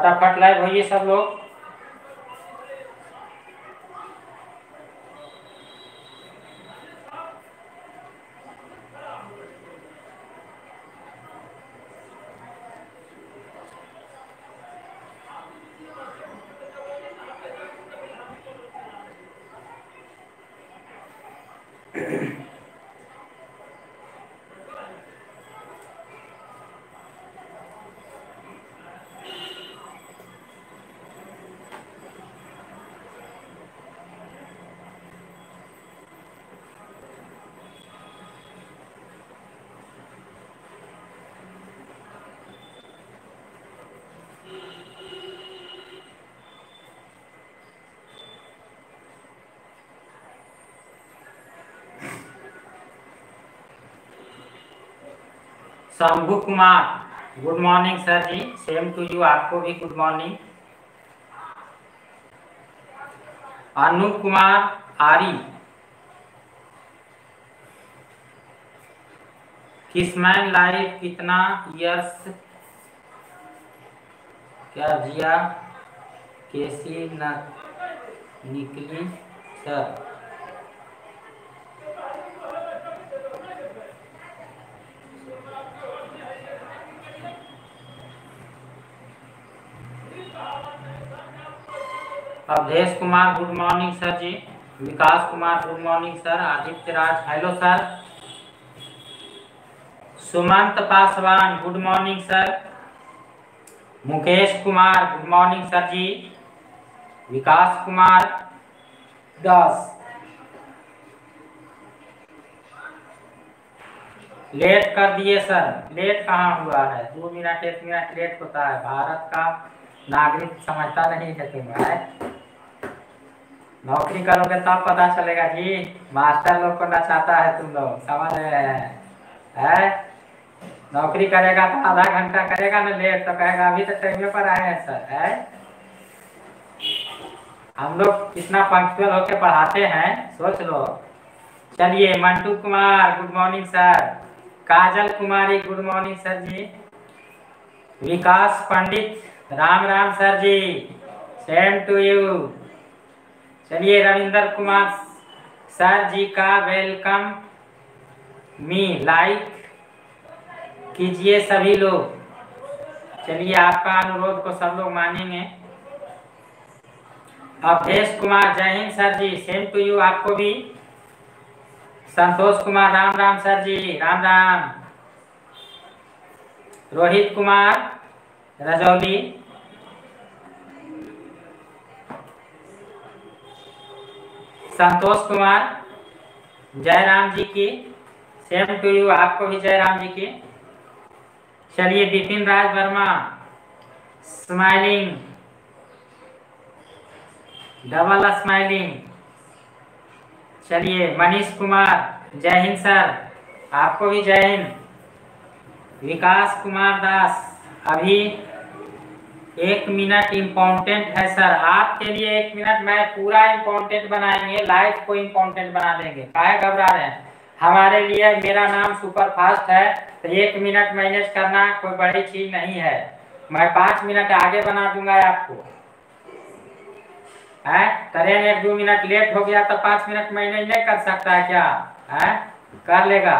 फटाफट लाइव होइए सब लोग। Shambhu Kumar good morning sir ji. Same to you आपको भी गुड मॉर्निंग अनूप कुमार, आरी। किसमैन लाइफ कितना यर्स क्या जिया? कैसी निकली sir Awadhesh Kumar good morning sir ji. Vikas Kumar good morning sir. Aditya Raj hello sir. Sumant Paswan good morning sir. Mukesh Kumar good morning sir ji. Vikas Kumar. Das. Late कर दिए sir. Late कहाँ हुआ है? दो minute एक minute late होता है। भारत का नागरिक समझता नहीं है तुम्हें नौकरी करोगे तब पता चलेगा जी मास्टर लोग को नचाता है तुम लोग, समझ रहे हैं? है? नौकरी करेगा तो आधा घंटा करेगा ना लेट तो कहेगा, अभी तो टाइम पर आए हैं सर है? हम लोग कितना पंक्चुअल होके पढ़ाते हैं, सोच लो। चलिए, Mantu Kumar good morning sir Kajal Kumari good morning sir ji. Vikas Pandit, Ram Ram sir ji. Same to you चलिए रविंदर कुमार सर जी का वेलकम। मी लाइक कीजिए सभी लोग। चलिए आपका अनुरोध को सब लोग मानेंगे। Awadhesh Kumar, Jai Hind sir ji. Same to you आपको भी। संतोष कुमार, राम राम सर जी, राम राम। रोहित कुमार, रजौली। संतोष कुमार, जयराम जी की, सेम टू यू आपको भी जयराम जी की। चलिए, Bipin Raj Verma smiling double smiling चलिए, मनीष कुमार, जय हिंद सर, आपको भी जय हिंद। विकास कुमार दास, अभी एक मिनट इम्पोर्टेंट है सर। आपके लिए एक मिनट, मैं पूरा इम्पोर्टेंट बनाएँगे लाइफ को इम्पोर्टेंट बना देंगे। काहे घबरा रहे हैं? हमारे लिए मेरा नाम सुपर फास्ट है तो एक मिनट मैनेज करना कोई बड़ी चीज़ नहीं है। मैं पाँच मिनट आगे बना दूँगा आपको। है? ट्रेन एक दो मिनट लेट हो गया तो पाँच मिनट मैनेज नहीं कर सकता है क्या? है? कर लेगा।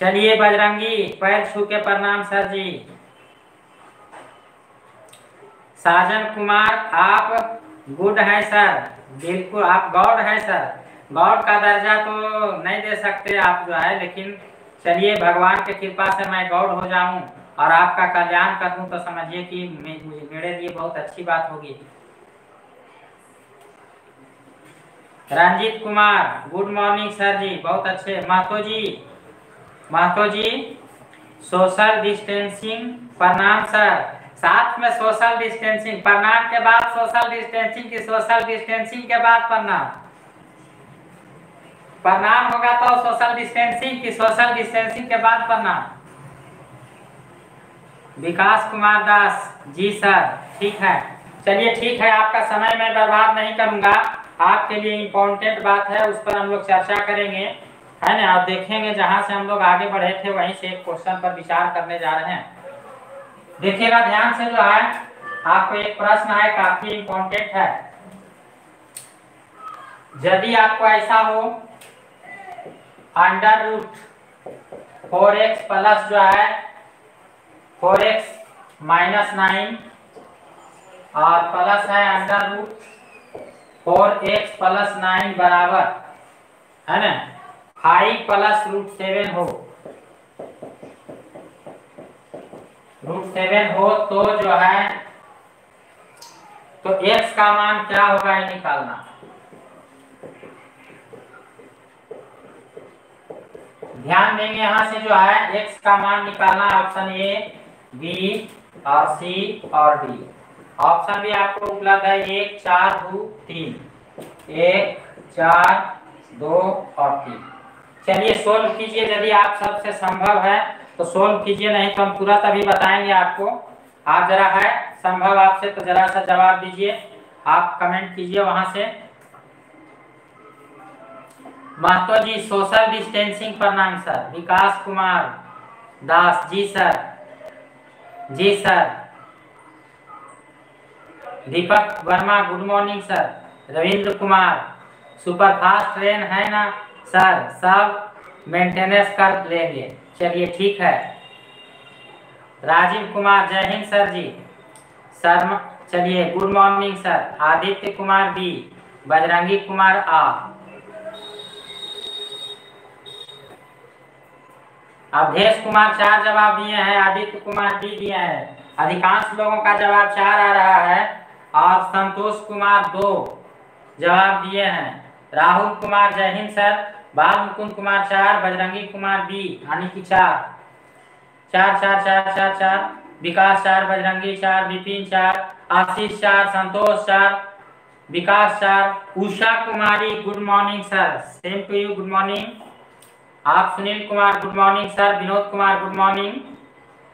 चलिए बजरंगी, पैर छू के प्रणाम सर जी। साजन कुमार, आप गुड है सर। बिल्कुल, आप गॉड है सर। गॉड का दर्जा तो नहीं दे सकते आप जो है, लेकिन चलिए भगवान के कृपा से मैं गॉड हो जाऊँ और आपका कल्याण कर दूँ तो समझिए कि मेरे लिए बहुत अच्छी बात होगी। Ranjit Kumar, good morning sir ji, बहुत अच्छे। महतो जी महतो जी, सोशल डिस्टेंसिंग, प्रणाम सर। साथ में सोशल डिस्टेंसिंग प्रणाम के बाद सोशल डिस्टेंसिंग की सोशल डिस्टेंसिंग के बाद प्रणाम। प्रणाम होगा तो सोशल डिस्टेंसिंग की सोशल डिस्टेंसिंग के बाद प्रणाम। विकास कुमार दास, जी सर, ठीक है। चलिए, ठीक है, आपका समय मैं बर्बाद नहीं करूँगा। आपके लिए इम्पोर्टेंट बात है, उस पर हम लोग चर्चा करेंगे। है ना? आप देखेंगे जहाँ से हम लोग आगे बढ़े थे, वहीं से एक क्वेश्चन पर विचार करने जा रहे हैं। देखिएगा, ध्यान से जो है, आपको एक प्रश्न है, काफ़ी इंपॉर्टेंट है। यदि आपको ऐसा हो under root four x plus जो है फोर एक्स माइनस नाइन और प्लस है under root four x plus nine बराबर, है ना? फाइव प्लस रूट सेवन हो। रूट सेवन हो तो जो है तो एक्स का मान क्या होगा ये निकालना? ध्यान देंगे यहाँ से जो है एक्स का मान निकालना ऑप्शन ए बी और सी और डी ऑप्शन भी आपको उपलब्ध है, एक, चार, दो, तीन। एक, चार, दो और तीन। चलिए सोल्व कीजिए, यदि आप सबसे संभव है तो सोल्व कीजिए, नहीं तो हम तुरंत अभी बताएँगे आपको। आप जरा है, संभव आपसे तो जरा सा जवाब दीजिए। आप कमेंट कीजिए वहाँ से। महतो जी सोशल डिस्टेंसिंग प्रणाम sir Vikas Kumar Das, ji sir ji sir Deepak Verma good morning sir Ravindra Kumar superfast train है ना? सर सब मेंटेनेंस कर लेंगे। चलिए ठीक है। राजीव कुमार, जय हिंद सर जी। शर्मा, चलिए, good morning sir. Aditya Kumar B Bajrangi Kumar आ। अवधेश कुमार, चार जवाब दिए हैं। आदित्य कुमार बी दिए हैं। अधिकांश लोगों का जवाब चार आ रहा है। और संतोष कुमार दो जवाब दिए हैं। राहुल कुमार, जय हिंद सर। बाल मुकुंद कुमार चार, बजरंगी कुमार बी यानी कि चार। चार चार चार चार चार। विकास चार, बजरंगी चार, विपिन चार। आशीष चार, संतोष चार। विकास चार, Usha Kumari, good morning sir. Same to you, good morning. आप Sunil Kumar, good morning sir. Vinod Kumar, good morning.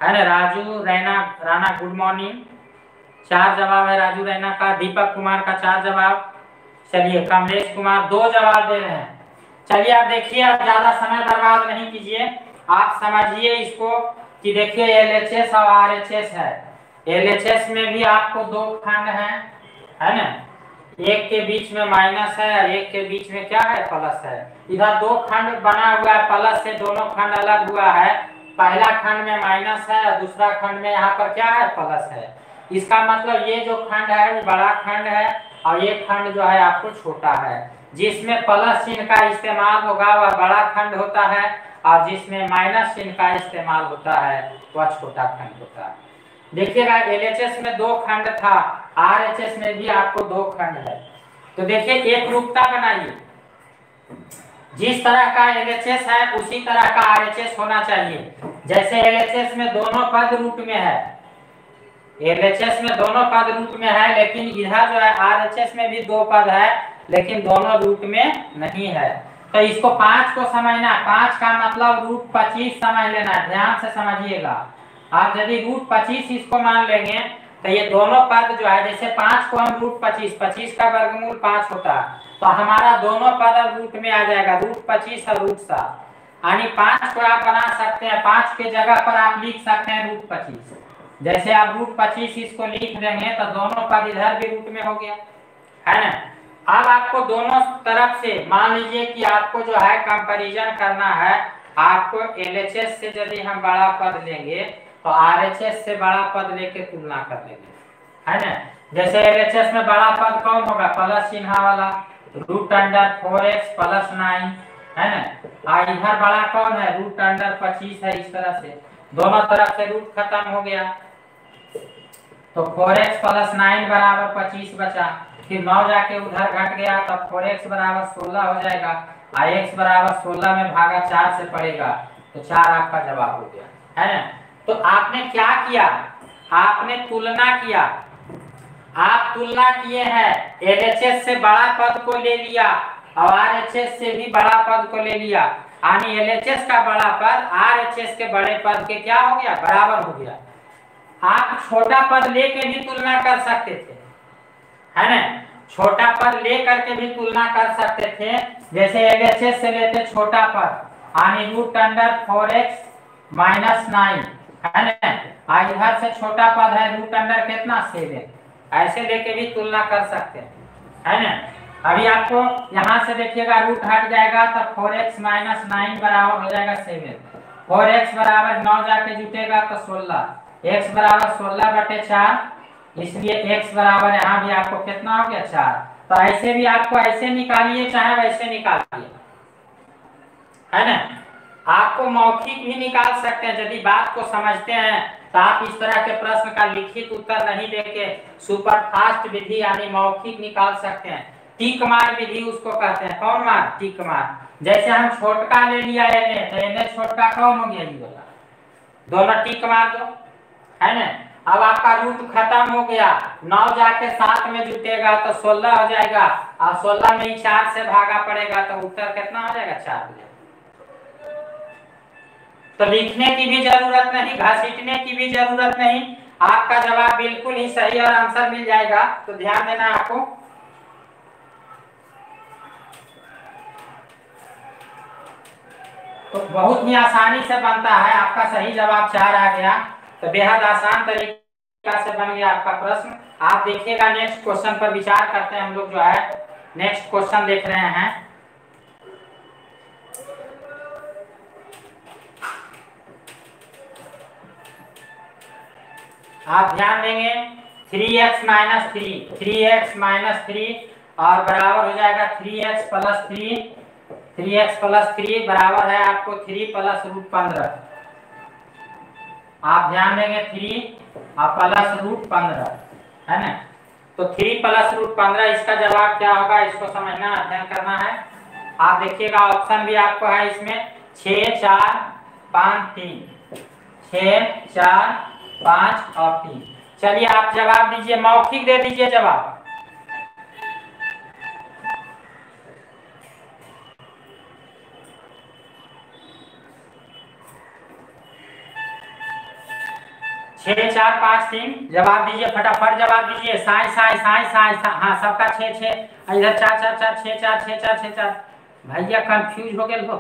है ना, राजू रैना, राणा, गुड मॉर्निंग। चार जवाब है राजू रैना का। दीपक कुमार का चार जवाब। चलिए, कमलेश कुमार दो जवाब दे रहे हैं। चलिए आप देखिए, आप ज़्यादा समय बर्बाद नहीं कीजिए। आप समझिए इसको कि देखिए एल एच एस और आर एच एस है। एल एच एस में भी आपको दो खंड है है ना? एक के बीच में माइनस है और एक के बीच में क्या है? प्लस है। इधर दो खंड बना हुआ है, प्लस से दोनों खंड अलग हुआ है। पहला खंड में माइनस है और दूसरा खंड में यहाँ पर क्या है? प्लस है। इसका मतलब ये जो खंड है, वो बड़ा खंड है और ये खंड जो है आपको छोटा है। जिसमें प्लस चिन्ह का इस्तेमाल होगा वह बड़ा खंड होता है और जिसमें माइनस चिन्ह का इस्तेमाल होता है, वह छोटा खंड होता है। देखिएगा, एलएचएस में दो खंड था, आरएचएस में भी आपको दो खंड है। तो देखिए, एक रूपता बनाइए। जिस तरह का एलएचएस है, उसी तरह का आरएचएस होना चाहिए। जैसे एलएचएस में दोनों पद रूप में है, एलएचएस में दोनों पद रूट में है, लेकिन इधर जो है, आरएचएस में भी दो पद है लेकिन दोनों रूट में नहीं है। तो इसको पाँच को समझना, पाँच का मतलब रूट पच्चीस समझ लेना, ध्यान से समझिएगा। आप यदि रूट पच्चीस इसको मान लेंगे तो ये दोनों पद जो है, जैसे पाँच को हम रूट पच्चीस पच्चीस का वर्गमूल पाँच होता है तो हमारा दोनों पद अब रूट में आ जाएगा रूट पच्चीस और रूट सात। यानी पाँच को आप बना सकते हैं, पाँच के जगह पर आप लिख सकते हैं रूट पच्चीस। जैसे आप रूट पच्चीस इसको लिख देंगे तो दोनों पद इधर भी रूट में हो गया। है ना? अब आपको दोनों तरफ़ से, मान लीजिए कि आपको जो है कंपैरिजन करना है, आपको एलएचएस से यदि हम बड़ा पद लेंगे तो आरएचएस से बड़ा पद लेके तुलना कर लेंगे। है ना? जैसे एलएचएस में बड़ा पद कौन होगा? प्लस चिन्ह वाला। Root under four x plus nine है ना? और इधर बड़ा कौन है? रूट अंडर पच्चीस है इस तरह से। दोनों तरफ़ से रूट खत्म हो गया। तो फोर एक्स प्लस नाइन बराबर पच्चीस बचा। फिर नौ जाके उधर घट गया, तब फोर एक्स बराबर सोलह हो जाएगा। आई एक्स बराबर सोलह में भागा चार से पड़ेगा। तो चार आपका जवाब हो गया। है ना? तो आपने क्या किया? आपने तुलना किया। आप तुलना किए हैं। एलएचएस से बड़ा पद को ले लिया और आरएचएस से भी बड़ा पद को ले लिया। यानी एलएचएस का बड़ा पद आरएचएस के बड़े पद के क्या हो गया? बराबर हो गया। आप छोटा पद लेके भी तुलना कर सकते थे। है ना? छोटा पद ले करके भी तुलना कर सकते थे। जैसे एलएचएस से लेते छोटा पद। यानी root under four x minus nine है ना? इधर से छोटा पद है रूट अंडर कितना? सेवन ऐसे लेके भी तुलना कर सकते हैं। है ना? अभी आपको यहाँ से देखिएगा रूट हट जाएगा तो फोर एक्स माइनस नाइन बराबर हो जाएगा सेवन फोर एक्स बराबर नौ जाके जुटेगा तो सोलह। एक्स बराबर सोलह बटे चार। इसलिए एक्स बराबर यहाँ भी आपको कितना हो गया? चार। तो ऐसे भी आपको ऐसे निकालिए, चाहे वैसे निकालिए। है ना? आपको मौखिक भी निकाल सकते हैं, यदि बात को समझते हैं तो आप इस तरह के प्रश्न का लिखित उत्तर नहीं देके सुपर फास्ट विधि यानी मौखिक निकाल सकते हैं। टिक मार विधि उसको कहते हैं। कौन मार? टिक मार जैसे हम छोटका ले लिया एने तो एने छोटका कौन हो गया? दोनों टिक मार दो। है ना? अब आपका रूट खत्म हो गया। नौ जाके सात में जुटेगा तो सोलह हो जाएगा। और सोलह में ही चार से भागा पड़ेगा तो उत्तर कितना हो जाएगा? चार हो तो लिखने की भी ज़रूरत नहीं, घसीटने की भी ज़रूरत नहीं। आपका जवाब बिल्कुल ही सही और आंसर मिल जाएगा। तो ध्यान देना आपको। तो बहुत ही आसानी से बनता है। आपका सही जवाब चार आ गया। तो बेहद आसान तरीका से बन गया आपका प्रश्न। आप देखिएगा नेक्स्ट क्वेश्चन पर विचार करते हैं हम लोग जो है। नेक्स्ट क्वेश्चन देख रहे हैं। आप ध्यान देंगे three x minus three three x minus three और बराबर हो जाएगा three x plus three three x plus three बराबर है आपको थ्री प्लस रूट पंद्रह। आप ध्यान देंगे थ्री और प्लस रूट पंद्रह, है ना? तो थ्री प्लस रूट पंद्रह, इसका जवाब क्या होगा? इसको समझना, अध्ययन करना है। आप देखिएगा ऑप्शन भी आपको है इसमें। छ चार, पाँच, तीन। छ चार, पाँच और तीन। चलिए, आप जवाब दीजिए, मौखिक दे दीजिए जवाब। छह चार पाँच तीन जवाब दीजिए फटाफट जवाब दीजिए। साई साई साई साई सा, हाँ सबका छः छः। इधर चार चार चार छः चार छः चार छः चार। भैया कंफ्यूज हो गए हो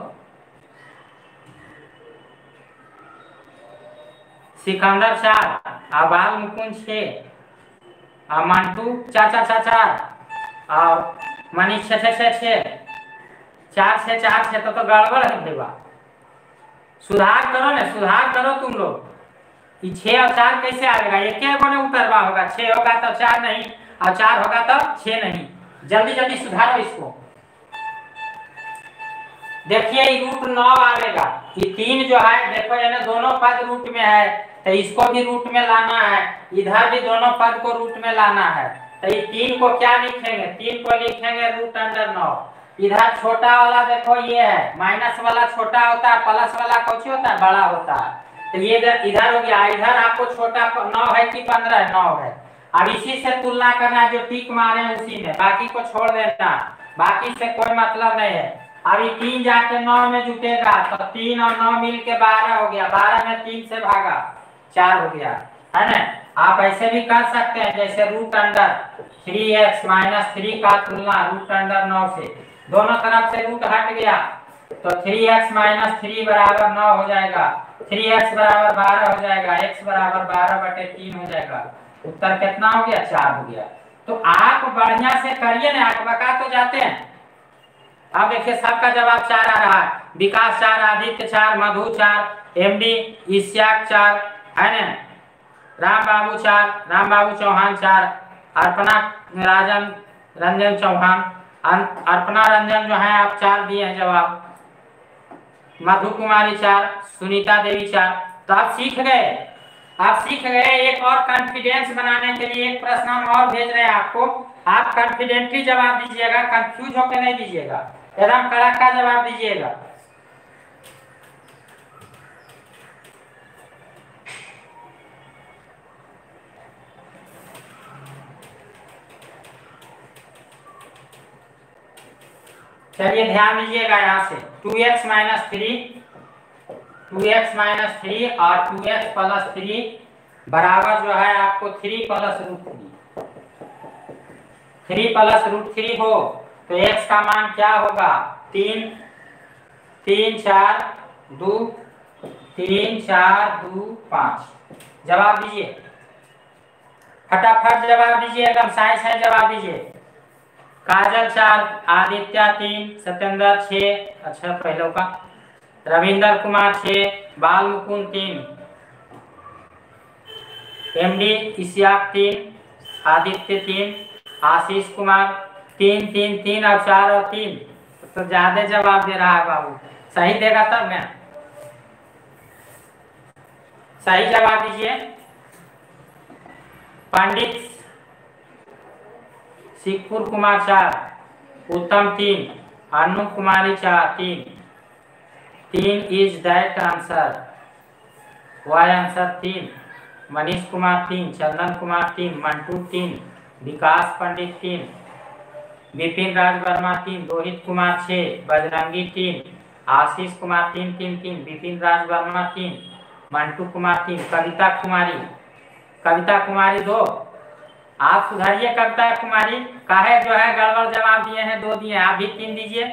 सिकंदर चार आबाल मुकुंद छे मंटू चार चार चार चार और मनीष छः छः छः छः। चार छः चार छः तो तो गड़बड़ है भैया सुधार करो ना सुधार करो तुम लोग। छः और चार कैसे आएगा? एक को उतरवा होगा। छः होगा तो चार नहीं, और चार होगा तो छः नहीं। जल्दी जल्दी सुधारो इसको। देखिए रूट नौ आएगा। ये तीन जो है, देखो ये दोनों पद रूट में है तो इसको भी रूट में लाना है। इधर भी दोनों पद को रूट में लाना है। तो ये तीन को क्या लिखेंगे? तीन को लिखेंगे रूट अंडर नौ। इधर छोटा वाला देखो, ये है। माइनस वाला छोटा होता है, प्लस वाला कौन होता है, बड़ा होता है। ये इधर हो गया, इधर आपको छोटा नौ है कि पंद्रह? नौ है। अब इसी से तुलना करना जो टिक मारे उसी में। बाकी को छोड़ देना। बाकी से कोई मतलब नहीं है। अभी तीन जाके नौ में जुटेगा तो तीन और नौ मिल के बारह हो गया। बारह में तीन से भागा। चार हो गया। है ना? आप ऐसे भी कर सकते हैं, जैसे root under three x minus three का तुलना रूट अंडर नौ से। दोनों तरफ़ से रूट हट गया तो थ्री एक्स माइनस थ्री बराबर नौ हो जाएगा। थ्री एक्स बराबर बारह हो जाएगा, एक्स बराबर बारह बटे तीन हो जाएगा। उत्तर कितना हो गया? चार हो गया। तो आप बढ़िया से करिए ना, आप बका तो जाते हैं। अब देखिए, सबका जवाब चार आ रहा है। विकास चार, आदित्य चार, मधु चार एमडी ईश्याक चार, है ना? राम बाबू चार राम बाबू चौहान चार, अर्पणा राजन रंजन चौहान। अर्पणा रंजन जो है, आप चार दिए हैं जवाब। मधु कुमारी चार, सुनीता देवी चार। तो आप सीख गए। आप सीख गए एक और कॉन्फिडेंस बनाने के लिए एक प्रश्न हम और भेज रहे हैं आपको। आप कॉन्फिडेंटली जवाब दीजिएगा कंफ्यूज होकर नहीं दीजिएगा। एकदम कड़क का जवाब दीजिएगा। चलिए ध्यान दीजिएगा यहाँ से। Two x minus three two x minus three और टू एक्स प्लस थ्री बराबर जो है आपको three plus root three three plus root three हो तो एक्स का मान क्या होगा? तीन तीन चार, दो, तीन चार, दो, पाँच। जवाब दीजिए। फटाफट जवाब दीजिए, एकदम साइंस है जवाब दीजिए। काजल चार आदित्य तीन, सत्येंद्र छः अच्छा पहले का। रविंदर कुमार छः बाल मुकुंद तीन एमडी इसियाक तीन, आदित्य तीन, आशीष कुमार तीन तीन तीन और चार और तीन। तो ज़्यादा जवाब दे रहा है बाबू। सही देगा तब मैं। सही जवाब दीजिए। पंडित सिखपुर कुमार चार उत्तम तीन अनु कुमारी चार तीन। तीन is that answer why answer तीन, मनीष कुमार तीन, चंदन कुमार तीन, मंटू तीन, विकास पंडित तीन, विपिन राज वर्मा तीन, रोहित कुमार छः बजरंगी तीन, आशीष कुमार तीन तीन तीन, विपिन राज वर्मा तीन, मंटू कुमार तीन, कविता कुमारी। कविता कुमारी दो आप सुधारिए कविता कुमारी। काहे जो है, गड़बड़ जवाब दिए हैं, दो दिए आप भी तीन दीजिए।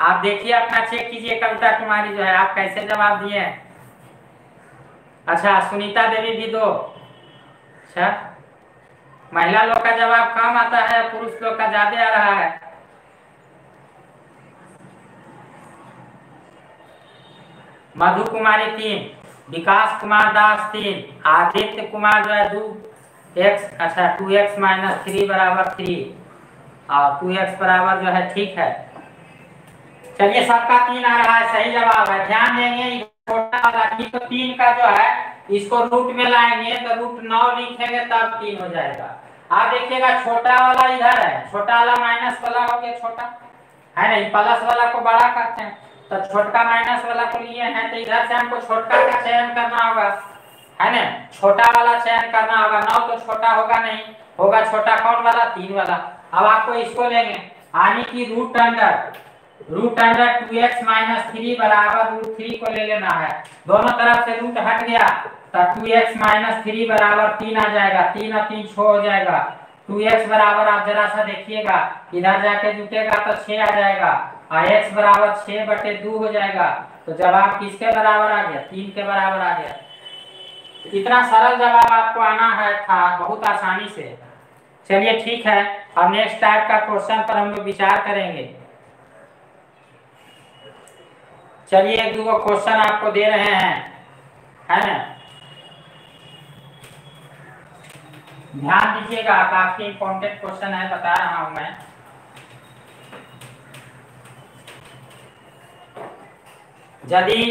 आप देखिए, अपना चेक कीजिए कविता कुमारी जो है। आप कैसे जवाब दिए हैं? अच्छा सुनीता देवी भी दो। अच्छा महिला लोग का जवाब कम आता है, पुरुष लोग का ज़्यादा आ रहा है। मधु कुमारी तीन, विकास कुमार दास तीन, आदित्य कुमार जो है, दो एक्स अच्छा टू एक्स माइनस थ्री बराबर थ्री और टू एक्स बराबर जो है, ठीक है। चलिए, सबका तीन आ रहा है, सही जवाब है। ध्यान देंगे छोटा वाला तो तीन का जो है, इसको रूट में लाएँगे तो रूट नौ लिखेंगे, तब तीन हो जाएगा। आप देखिएगा, छोटा वाला इधर है, छोटा वाला माइनस वाला हो गया, छोटा। है नहीं प्लस वाला को बड़ा करते हैं तो छोटका माइनस वाला को लिए हैं तो इधर से हमको छोटका का चयन करना होगा। है ना? छोटा वाला चयन करना होगा, नौ तो छोटा होगा नहीं। होगा छोटा कौन वाला? तीन वाला। अब आपको इसको लेंगे। यानी कि root under root under two x minus three बराबर रूट थ्री को ले लेना है। दोनों तरफ़ से रूट हट गया तो टू एक्स माइनस थ्री बराबर तीन आ जाएगा। तीन और तीन छो हो जाएगा। टू एक्स बराबर आप जरा सा देखिएगा। इधर जाके जुटेगा तो छह आ जाएगा। और एक्स बराबर छह बटे दो हो जाएगा। तो जवाब किसके बराबर आ गया? तीन के बराबर आ गया। इतना सरल जवाब आपको आना है, था, बहुत आसानी से। चलिए ठीक है, अब नेक्स्ट टाइप का क्वेश्चन पर हम लोग विचार करेंगे। चलिए, एक दो क्वेश्चन आपको दे रहे हैं, है ना? ध्यान दीजिएगा काफ़ी इंपॉर्टेंट क्वेश्चन है, बता रहा हूँ मैं। यदि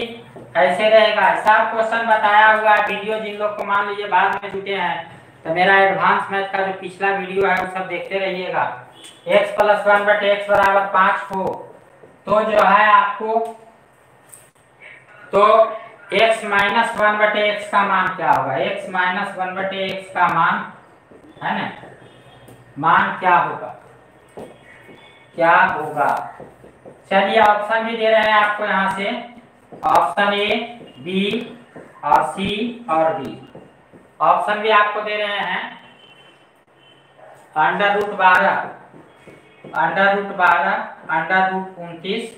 ऐसे रहेगा सब क्वेश्चन बताया हुआ वीडियो जिन लोग को मान लीजिए बाद में जुटे हैं तो मेरा एडवांस मैथ का जो पिछला वीडियो है, वो सब देखते रहिएगा। X प्लस वन बट एक्स बराबर पाँच हो तो जो है आपको तो x माइनस वन बटे एक्स का मान क्या होगा? X माइनस वन बटे एक्स का मान, है ना? मान क्या होगा? क्या होगा? चलिए ऑप्शन भी दे रहे हैं आपको यहाँ से। ऑप्शन ए, बी और सी और डी। ऑप्शन भी आपको दे रहे हैं। अंडर रूट बारह, अंडर रूट बारह, अंडर रूट उनतीस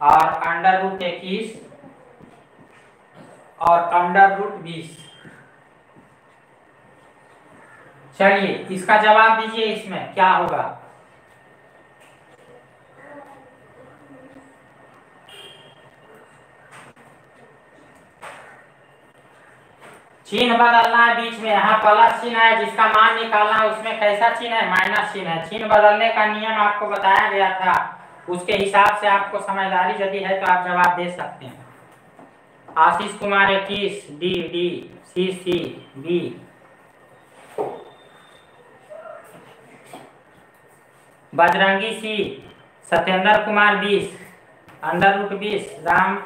और अंडर रूट इक्कीस और अंडर रूट बीस। चलिए, इसका जवाब दीजिए इसमें, क्या होगा? चिन्ह बदलना है बीच में, यहाँ प्लस चिन्ह है, जिसका मान निकालना है, उसमें कैसा चिन्ह है? माइनस चिन्ह है। चिन्ह बदलने का नियम आपको बताया गया था। उसके हिसाब से आपको समझदारी यदि है तो आप जवाब दे सकते हैं। आशीष कुमार इक्कीस D D C C B Bajrangi C Satyendra Kumar बीस अंडर रूट बीस, राम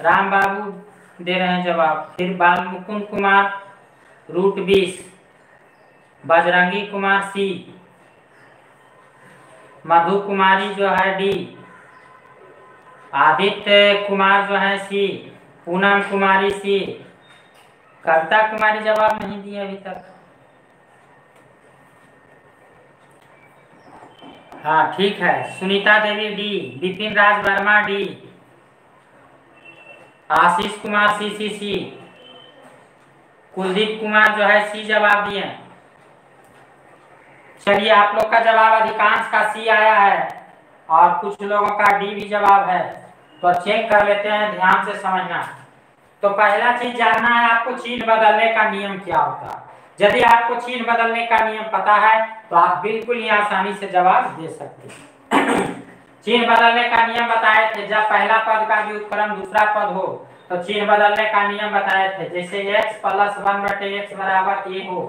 राम बाबू दे रहे हैं जवाब। फिर बाल मुकुंद कुमार, रूट बीस। बजरंगी कुमार सी। मधु कुमारी जो है डी। आदित्य कुमार जो है सी। पूनम कुमारी सी। कविता कुमारी जवाब नहीं दिए अभी तक। हाँ ठीक है। Sunita Devi D. Vipin Raj Verma D. Ashish Kumar C C C Kuldeep Kumar जो है सी जवाब दिए। चलिए आप लोग का जवाब अधिकांश का सी आया है और कुछ लोगों का डी भी जवाब है। तो चेक कर लेते हैं, ध्यान से समझना। तो पहला चीज़ जानना है आपको चीन बदलने का नियम क्या होता है। यदि आपको चीन बदलने का नियम पता है तो आप बिल्कुल ही आसानी से जवाब दे सकते हैं। चिन्ह बदलने का नियम बताए थे। जब पहला पद का भी उत्क्रम दूसरा पद हो तो चिन्ह बदलने का नियम बताए थे। जैसे x प्लस वन बटे एक्स बराबर ए हो,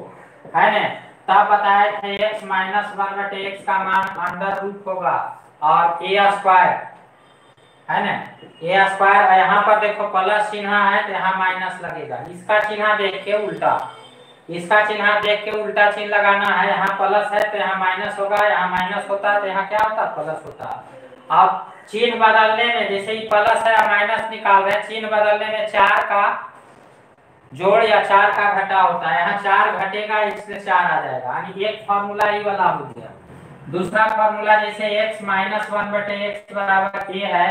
है न? तब बताए थे x माइनस वन बटे एक्स का मान अंडर रूट होगा और ए स्क्वायर है ना? ए स्क्वायर यहाँ पर देखो प्लस चिन्ह है तो यहाँ माइनस लगेगा। इसका चिन्ह देख के उल्टा, इसका चिन्ह देख के उल्टा चिन्ह लगाना है। यहाँ प्लस है तो यहाँ माइनस होगा, यहाँ माइनस होता है तो यहाँ क्या होता प्लस होता है। अब चिन्ह बदलने में, जैसे ही प्लस है माइनस निकाल रहे हैं चिन्ह बदलने में चार का जोड़ या चार का घटा होता है। यहाँ चार घटेगा, इससे चार आ जाएगा। यानी एक फॉर्मूला ये वाला हो गया। दूसरा फॉर्मूला जैसे x माइनस वन बटे एक्स बराबर ए है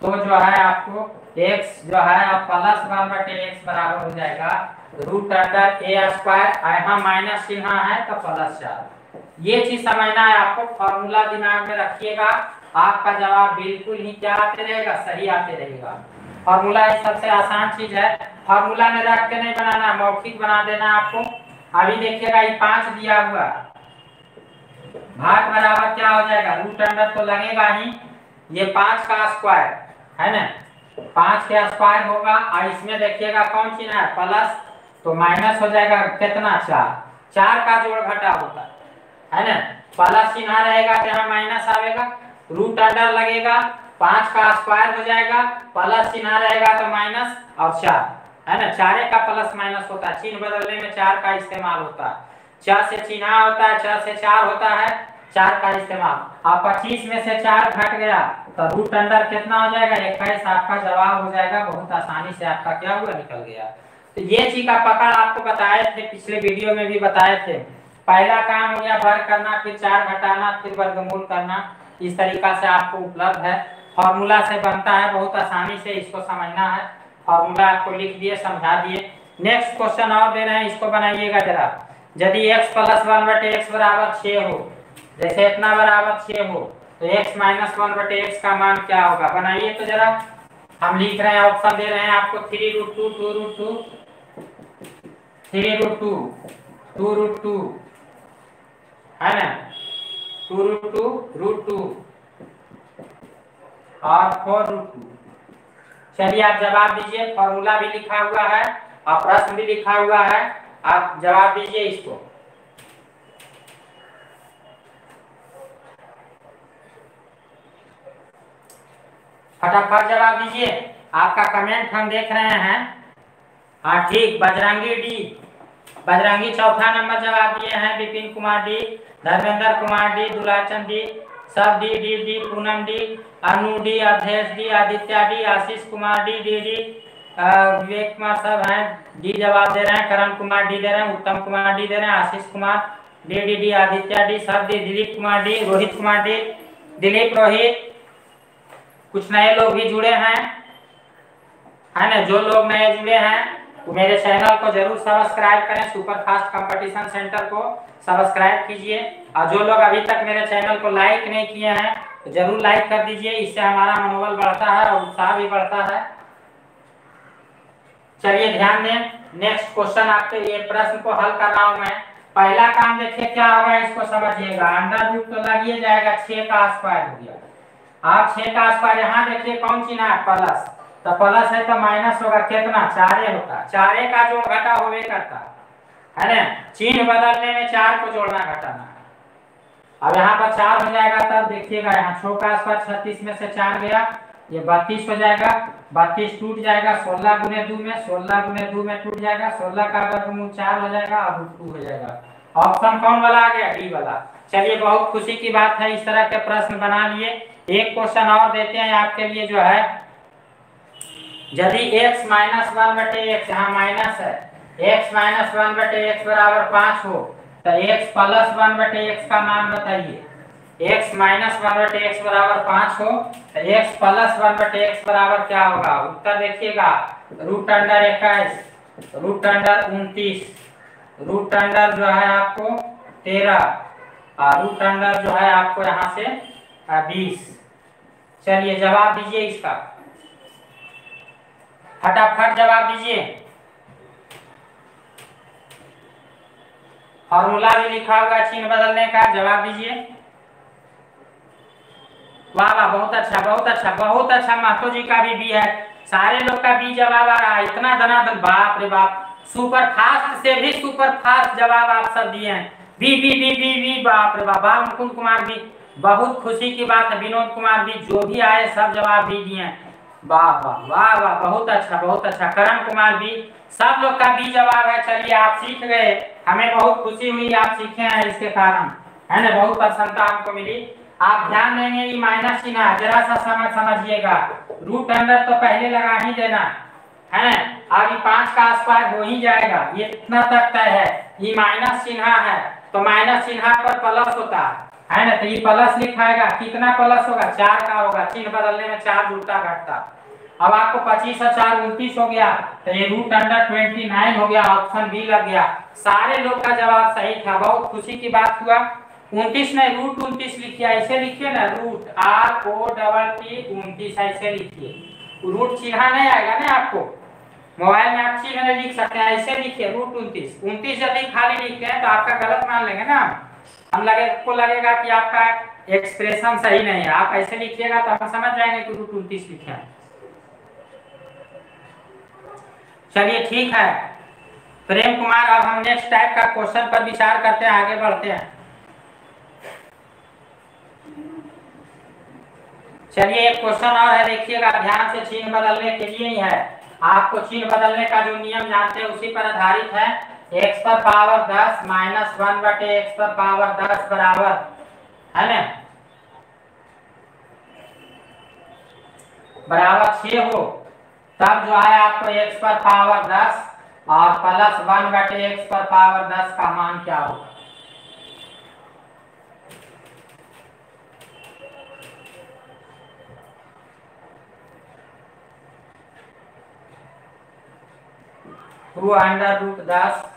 तो जो है आपको x जो है, आप प्लस वन बटे एक्स बराबर हो जाएगा। रूट अंडर ए स्क्वायर यहाँ माइनस चिन्ह है तो प्लस चार। ये चीज़ समझना है आपको। फॉर्मूला दिमाग में रखिएगा। आपका जवाब बिल्कुल ही क्या आते रहेगा? सही आते रहेगा। फॉर्मूला सबसे आसान चीज़ है। फॉर्मूला में रख के नहीं बनाना, मौखिक बना देना आपको। अभी देखिएगा, ये पाँच दिया हुआ। भाग बराबर क्या हो जाएगा? रूट अंडर तो लगेगा ही ये पाँच का स्क्वायर, है ना? पाँच के स्क्वायर होगा, और इसमें देखिएगा कौन चिन्ह है? प्लस तो माइनस हो जाएगा कितना? चार। चार का जोड़ घटा होता है ना? प्लस चिन्ह रहेगा तो यहाँ माइनस आएगा रूट अंडर लगेगा, पाँच का स्क्वायर हो जाएगा प्लस चिन्ह रहेगा तो माइनस और चार, है ना? चारे का प्लस माइनस होता है, चिन्ह बदलने में चार का इस्तेमाल होता है। चार से चिन्ह होता है, चार से चार होता है, चार का इस्तेमाल। अब पच्चीस में से चार घट गया तो रूट अंडर कितना हो जाएगा? इक्कीस आपका जवाब हो जाएगा, बहुत आसानी से आपका क्या हुआ? निकल गया। तो ये चीज़ का पकड़ आपको बताए थे, पिछले वीडियो में भी बताए थे। पहला काम हो गया, वर्ग करना, फिर चार घटाना, फिर वर्गमूल करना। इस तरीका से आपको उपलब्ध है। फॉर्मूला से बनता है, बहुत आसानी से इसको समझना है। फॉर्मूला आपको लिख दिए, समझा दिए। नेक्स्ट क्वेश्चन और दे रहे हैं, इसको बनाइएगा जरा। यदि x प्लस वन बटे एक्स बराबर छ हो, जैसे इतना बराबर छ हो तो x माइनस वन बटे एक्स का मान क्या होगा? बनाइए तो जरा। हम लिख रहे हैं ऑप्शन दे रहे हैं आपको three root two two root two three root two two root two है ना? Two root two root two. और फोर रूट टू। चलिए आप जवाब दीजिए फॉर्मूला भी लिखा हुआ है, और प्रश्न भी लिखा हुआ है, आप जवाब दीजिए इसको। फटाफट जवाब दीजिए, आपका कमेंट हम देख रहे हैं। हाँ ठीक, बजरंगी डी। बजरंगी चौथा नंबर जवाब दिए हैं Vipin Kumar D, Dharmendra Kumar D, Dulachand D, सब D D D, Poonam D, Anu D Awadhesh D, Aditya D, Ashish Kumar D D D Vivek Kumar सब हैं। डी जवाब दे रहे हैं, करण कुमार डी दे रहे हैं, उत्तम कुमार डी दे रहे हैं, Ashish Kumar D D D, Aditya D, सब D, Dilip Kumar D, Rohit Kumar D, Dilip, Rohit. कुछ नए लोग भी जुड़े हैं। है ना, जो लोग नए जुड़े हैं मेरे चैनल को ज़रूर सब्सक्राइब करें सुपर फास्ट कंपटीशन सेंटर को सब्सक्राइब कीजिए। और जो लोग अभी तक मेरे चैनल को लाइक नहीं किए हैं तो ज़रूर लाइक कर दीजिए। इससे हमारा मनोबल बढ़ता है और उत्साह भी बढ़ता है। चलिए ध्यान दें नेक्स्ट क्वेश्चन आपके ये प्रश्न को हल कर रहा हूँ मैं। पहला काम देखिए क्या होगा इसको समझिएगा। अंडर रूट तो लगिए जाएगा, छह का स्क्वायर हो गया। आप छह का स्क्वायर यहाँ देखिए, कौन चिन्ह है? प्लस तो प्लस है तो माइनस होगा कितना? चारे होता। चारे का जोड़ घटा होवे करता। है ना? चिन्ह बदलने में चार को जोड़ना घटाना। अब यहाँ पर चार हो जाएगा, तब देखिएगा यहाँ छो का स्क्वायर छत्तीस में से चार गया। ये बत्तीस हो जाएगा। बत्तीस टूट जाएगा, सोलह गुने दो में, सोलह गुने दो में टूट जाएगा। सोलह का वर्गमूल चार हो जाएगा, अब टू हो जाएगा। ऑप्शन कौन वाला आ गया? डी वाला। चलिए, बहुत खुशी की बात है, इस तरह के प्रश्न बना लिए। एक क्वेश्चन और देते हैं आपके लिए जो है। यदि x माइनस वन बटे एक्स यहाँ माइनस है, x माइनस वन बटे एक्स बराबर पाँच हो तो x प्लस वन बटे एक्स का मान बताइए। एक्स माइनस वन बटे एक्स बराबर पाँच हो तो एक्स प्लस वन बटे एक्स बराबर क्या होगा? उत्तर देखिएगा, रूट अंडर इक्कीस, रूट अंडर उनतीस, रूट अंडर जो है आपको तेरह, और रूट अंडर जो है आपको यहाँ से, बीस। चलिए जवाब दीजिए इसका। फटाफट जवाब दीजिए। फॉर्मूला भी लिखा होगा, चिन्ह बदलने का, जवाब दीजिए। वाह वाह, बहुत अच्छा बहुत अच्छा बहुत अच्छा महतो जी का भी बी है। सारे लोग का बी जवाब आ रहा है, इतना धनाधन, बाप रे बाप। सुपर फास्ट से भी सुपर फास्ट जवाब आप सब दिए हैं। B B B B B, बाप रे बाप मुकुंद कुमार भी, बहुत खुशी की बात है, विनोद कुमार भी, जो भी आए, सब जवाब भी दिए हैं। वाह वाह वाह वाह, बहुत अच्छा बहुत अच्छा। करण कुमार भी सब लोग का भी जवाब है, चलिए आप सीख गए। हमें बहुत खुशी हुई, आप सीखे हैं इसके कारण। है ना, बहुत प्रसन्नता हमको मिली। आप ध्यान देंगे ये माइनस चिन्ह, जरा सा समझ समझिएगा। रूट अंदर तो पहले लगा ही देना। है अभी पाँच का स्क्वायर हो ही जाएगा। ये इतना तक तय है। ये माइनस चिन्ह है तो माइनस चिन्ह पर प्लस होता। है ना? तो ये प्लस लिखाएगा। कितना प्लस होगा? चार का होगा। चिन्ह बदलने में चार जुड़ता घटता। अब आपको पच्चीस और चार उनतीस हो गया। तो ये रूट अंडर ट्वेंटी नाइन हो गया। ऑप्शन बी लग गया। सारे लोग का जवाब सही था। बहुत खुशी की बात हुआ। उनतीस नहीं रूट उन्तीस लिखिए ऐसे लिखिए ना root R O double T उनतीस ऐसे लिखिए। रूट चिन्ह नहीं आएगा ना आपको। मोबाइल में आप चिन्ह नहीं लिख सकते हैं। ऐसे लिखिए रूट उन्तीस। उन्तीस यदि खाली लिखते हैं तो आपका गलत मान लेंगे ना हम लगे, को लगेगा कि आपका एक्सप्रेशन सही नहीं है। आप ऐसे लिखिएगा तो हम समझ जाएँगे कि रूट उनतीस लिखे चलिए, ठीक है। प्रेम कुमार, अब हम नेक्स्ट टाइप का क्वेश्चन पर विचार करते हैं, आगे बढ़ते हैं। चलिए, एक क्वेश्चन और है, देखिएगा। ध्यान से चिन्ह बदलने के लिए ही है। आपको चिन्ह बदलने का जो नियम जानते हैं, उसी पर आधारित है। एक्स पर पावर दस माइनस वन बटे एक्स पर पावर दस बराबर। है ना? बराबर छ हो, तब जो है आपको x पर पावर 10 और प्लस वन बटे एक्स पर पावर 10 का मान क्या होगा? टू अंडर रूट दस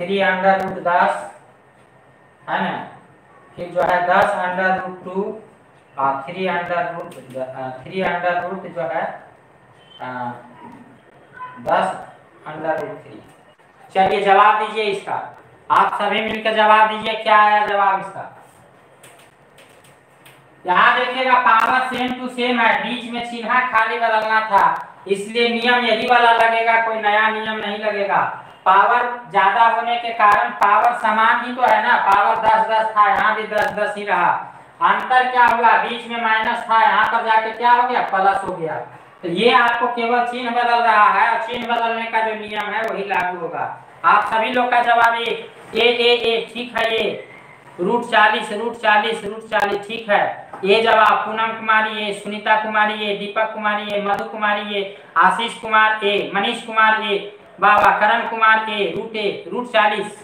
थ्री अंडर रूट दस, है ना? फिर जो है दस अंडर रूट टू और three under root three under root जो है दस अंडर रूट थ्री चलिए जवाब दीजिए इसका। आप सभी मिलकर जवाब दीजिए, क्या आया जवाब इसका? यहाँ देखिएगा पावर सेम टू सेम है। बीच में चिन्ह खाली बदलना था, इसलिए नियम यही वाला लगेगा, कोई नया नियम नहीं लगेगा। पावर ज़्यादा होने के कारण पावर समान ही तो है ना? पावर दस दस था, यहाँ भी दस दस ही रहा। अंतर क्या हुआ? बीच में माइनस था, यहाँ पर जाके क्या हो गया? प्लस हो गया। तो ये आपको केवल चिन्ह बदल रहा है, और चिन्ह बदलने का जो नियम है, वही लागू होगा। आप सभी लोग का जवाब ए ए ए, ठीक है ये? रूट चालीस रूट चालीस रूट चालीस, ठीक है? ये जवाब Poonam Kumari A Sunita Kumari A Deepak Kumari A Madhu Kumari A Ashish Kumar A, Manish Kumar A Baba Karan Kumar A root A root चालीस।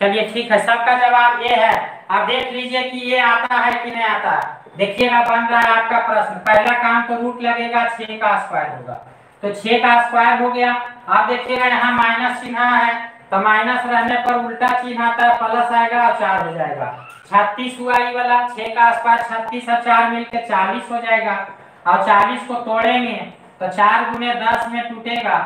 चलिए, ठीक है, सबका जवाब ये है। आप देख लीजिए कि ये आता है कि नहीं आता देखिएगा बन रहा है आपका प्रश्न। पहला काम तो रूट लगेगा छह का स्क्वायर होगा। तो छह का स्क्वायर हो गया। आप देखिएगा, यहाँ माइनस चिन्ह है। तो माइनस रहने पर उल्टा चिन्ह आता है, प्लस आएगा और चार हो जाएगा। छत्तीस हुआ ये वाला। छह का स्क्वायर छत्तीस और चार मिलकर चालीस हो जाएगा। और चालीस को तोड़ेंगे तो चार गुने दस में टूटेगा।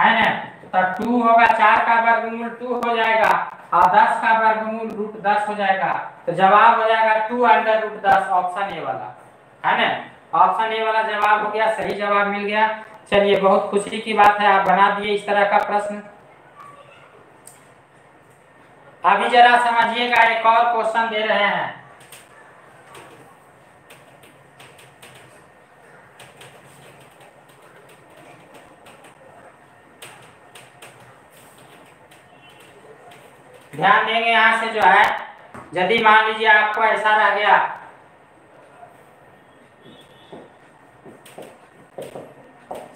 है ना? तो टू होगा, चार का वर्गमूल टू हो जाएगा, और दस का वर्गमूल रूट दस हो जाएगा। तो जवाब हो जाएगा टू अंडर रूट दस, ऑप्शन ए वाला। है ना? ऑप्शन ए वाला जवाब हो गया, सही जवाब मिल गया। चलिए, बहुत खुशी की बात है, आप बना दिए इस तरह का प्रश्न। अभी जरा समझिएगा, एक और क्वेश्चन दे रहे हैं। ध्यान देंगे यहाँ से जो है। यदि मान लीजिए आपको ऐसा रह गया।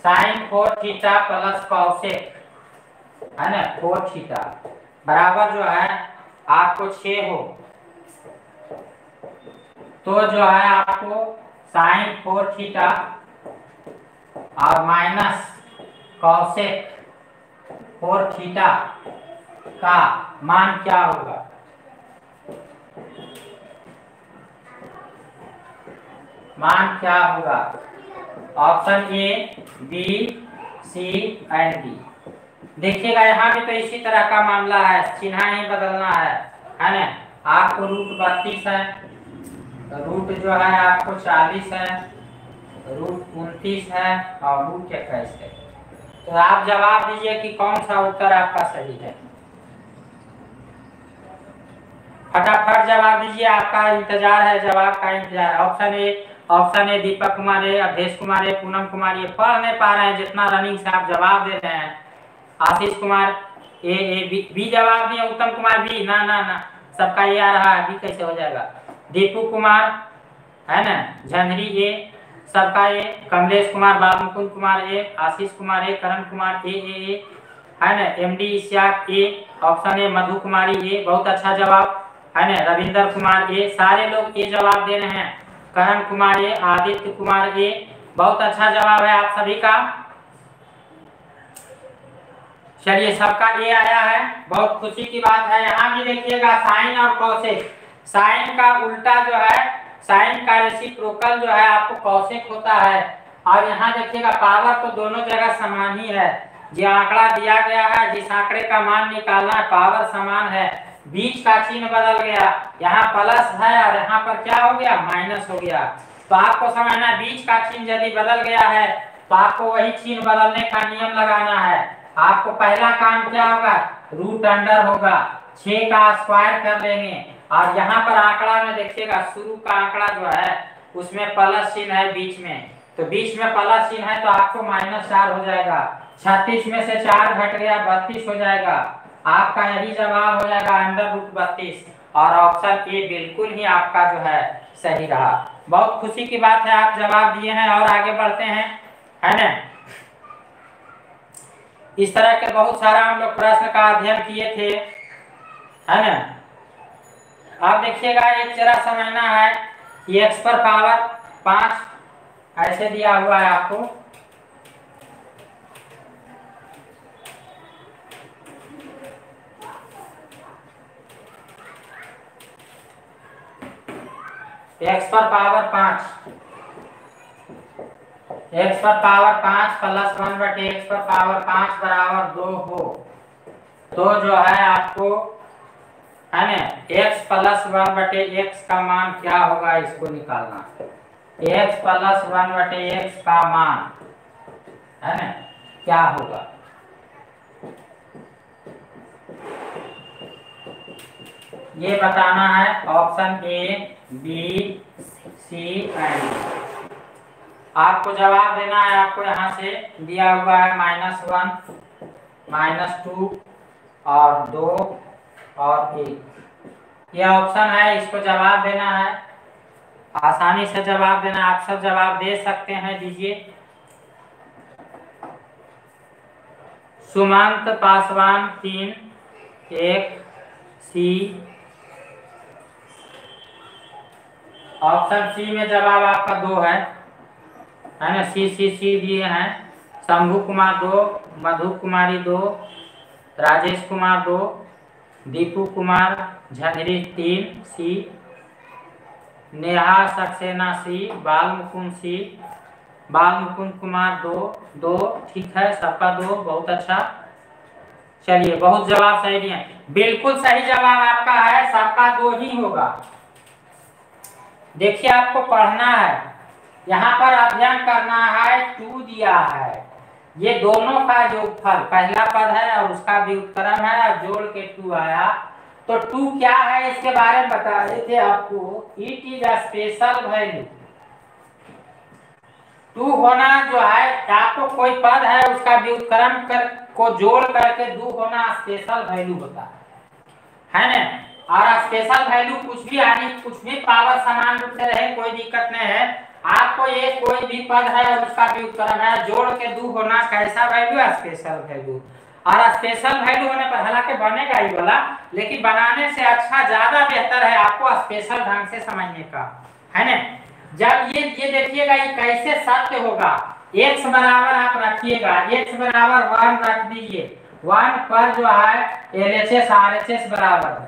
Sine four theta plus cosec, है ना? फोर थीटा बराबर जो है आपको छ हो। तो जो है आपको साइन फोर थीटा और माइनस कौशिक फोर थीटा का मान क्या होगा? मान क्या होगा? Option A, B, C, and D. देखिएगा, यहाँ भी तो इसी तरह का मामला है। चिन्ह ही बदलना है है ना? आपको रूट बत्तीस है। रूट जो है, आपको चालीस है। रूट उनतीस है और रूट इक्कीस है। तो आप जवाब दीजिए कि कौन सा उत्तर आपका सही है। फटाफट जवाब दीजिए आपका इंतज़ार है जवाब का इंतज़ार option A option A Deepak Kumar है अवधेश कुमार है पूनम कुमार ये पढ़ नहीं पा रहे हैं जितना रनिंग से आप जवाब दे रहे हैं। Ashish Kumar A A B, B जवाब दिए उत्तम कुमार बी ना ना ना। सबका ये आ रहा है बी कैसे हो जाएगा? दीपू कुमार है ना? झंझरी ए सबका ए कमलेश कुमार बाबू कुमार ए आशीष कुमार ए करण कुमार ए ए ए है ना? M D A option A Madhu Kumari A बहुत अच्छा जवाब। है ना? रविंदर कुमार ए, सारे लोग ए जवाब दे रहे हैं। करण कुमार ए, आदित्य कुमार ए, बहुत अच्छा जवाब है आप सभी का। चलिए, सबका ए आया है। बहुत खुशी की बात है। यहाँ भी देखिएगा, साइन और कौशिक। साइन का उल्टा जो है, साइन का रेसिप्रोकल जो है, आपको कौशिक होता है। और यहाँ देखिएगा, पावर तो दोनों जगह समान ही है। जो आंकड़ा दिया गया है, जिस आंकड़े का मान निकालना है, पावर समान है। बीच का चिन्ह बदल गया। यहाँ प्लस है और यहाँ पर क्या हो गया? माइनस हो गया। तो आपको समझना, बीच का चिन्ह यदि बदल गया है तो आपको वही चिन्ह बदलने का नियम लगाना है। आपको पहला काम क्या होगा? रूट अंडर होगा। छ का स्क्वायर कर लेंगे। और यहाँ पर आंकड़ा में देखिएगा, शुरू का आंकड़ा जो है, उसमें प्लस चिन्ह है बीच में। तो बीच में प्लस चिन्ह है तो आपको माइनस चार हो जाएगा। छत्तीस में से चार घट गया, बत्तीस हो जाएगा। आपका यही जवाब हो जाएगा अंडर रूट बत्तीस और ऑप्शन ए बिल्कुल ही आपका जो है सही रहा। बहुत खुशी की बात है, आप जवाब दिए हैं और आगे बढ़ते हैं। है ना? इस तरह के बहुत सारा हम लोग प्रश्न का अध्ययन किए थे। है ना? अब देखिएगा, एक जरा समझना है कि एक्स पर पावर पाँच ऐसे दिया हुआ है आपको। एक्स पर पावर पाँच। एक्स पर पावर पाँच प्लस वन बटे एक्स पर पावर पाँच बराबर दो हो। तो जो है आपको, है ना एक्स प्लस वन बटे एक्स का मान क्या होगा इसको निकालना। एक्स प्लस वन बटे एक्स का मान, है ना, क्या होगा? ये बताना है option A, B, C and आपको जवाब देना है, आपको यहाँ से दिया हुआ है माइनस वन माइनस टू और दो और एक। ये ऑप्शन है, इसको जवाब देना है। आसानी से जवाब देना, आप सब जवाब दे सकते हैं, दीजिए। सुमंत पासवान तीन, एक, सी ऑप्शन सी में जवाब आपका दो है। है ना? सी सी सी दिए हैं। शंभु कुमार दो, मधु कुमारी दो, राजेश कुमार दो, दीपू कुमार, झंझरी तीन, सी, नेहा सक्सेना सी बाल मुकुंद सी बाल मुकुंद कुमार दो दो, ठीक है, सबका दो, बहुत अच्छा। चलिए, बहुत जवाब सही दिए बिल्कुल सही जवाब आपका है, सबका दो ही होगा। देखिए आपको पढ़ना है। यहाँ पर अध्ययन करना है टू दिया है। ये दोनों का योगफल पहला पद है और उसका भी उत्तरम है, और जोड़ के टू आया। तो टू क्या है, इसके बारे में बता रहे थे आपको। It is a special value to होना जो है, आपको कोई पद है, उसका व्युत्क्रम कर, को जोड़ करके दो होना स्पेशल वैल्यू होता है है ना? और स्पेशल वैल्यू कुछ भी आनी, कुछ भी पावर समान रूप से रहे, कोई दिक्कत नहीं है। आपको ये कोई भी पद है और उसका भी उत्तर है, जोड़ के दो होना कैसा वैल्यू है? स्पेशल वैल्यू और स्पेशल वैल्यू होने पर हालाँकि बनेगा ही वाला, लेकिन बनाने से अच्छा ज़्यादा बेहतर है आपको स्पेशल ढंग से समझने का। है ना? जब ये ये देखिएगा, ये कैसे सत्य होगा? एक्स बराबर आप रखिएगा एक्स बराबर वन रख दीजिए। वन पर जो है L H S R H S बराबर।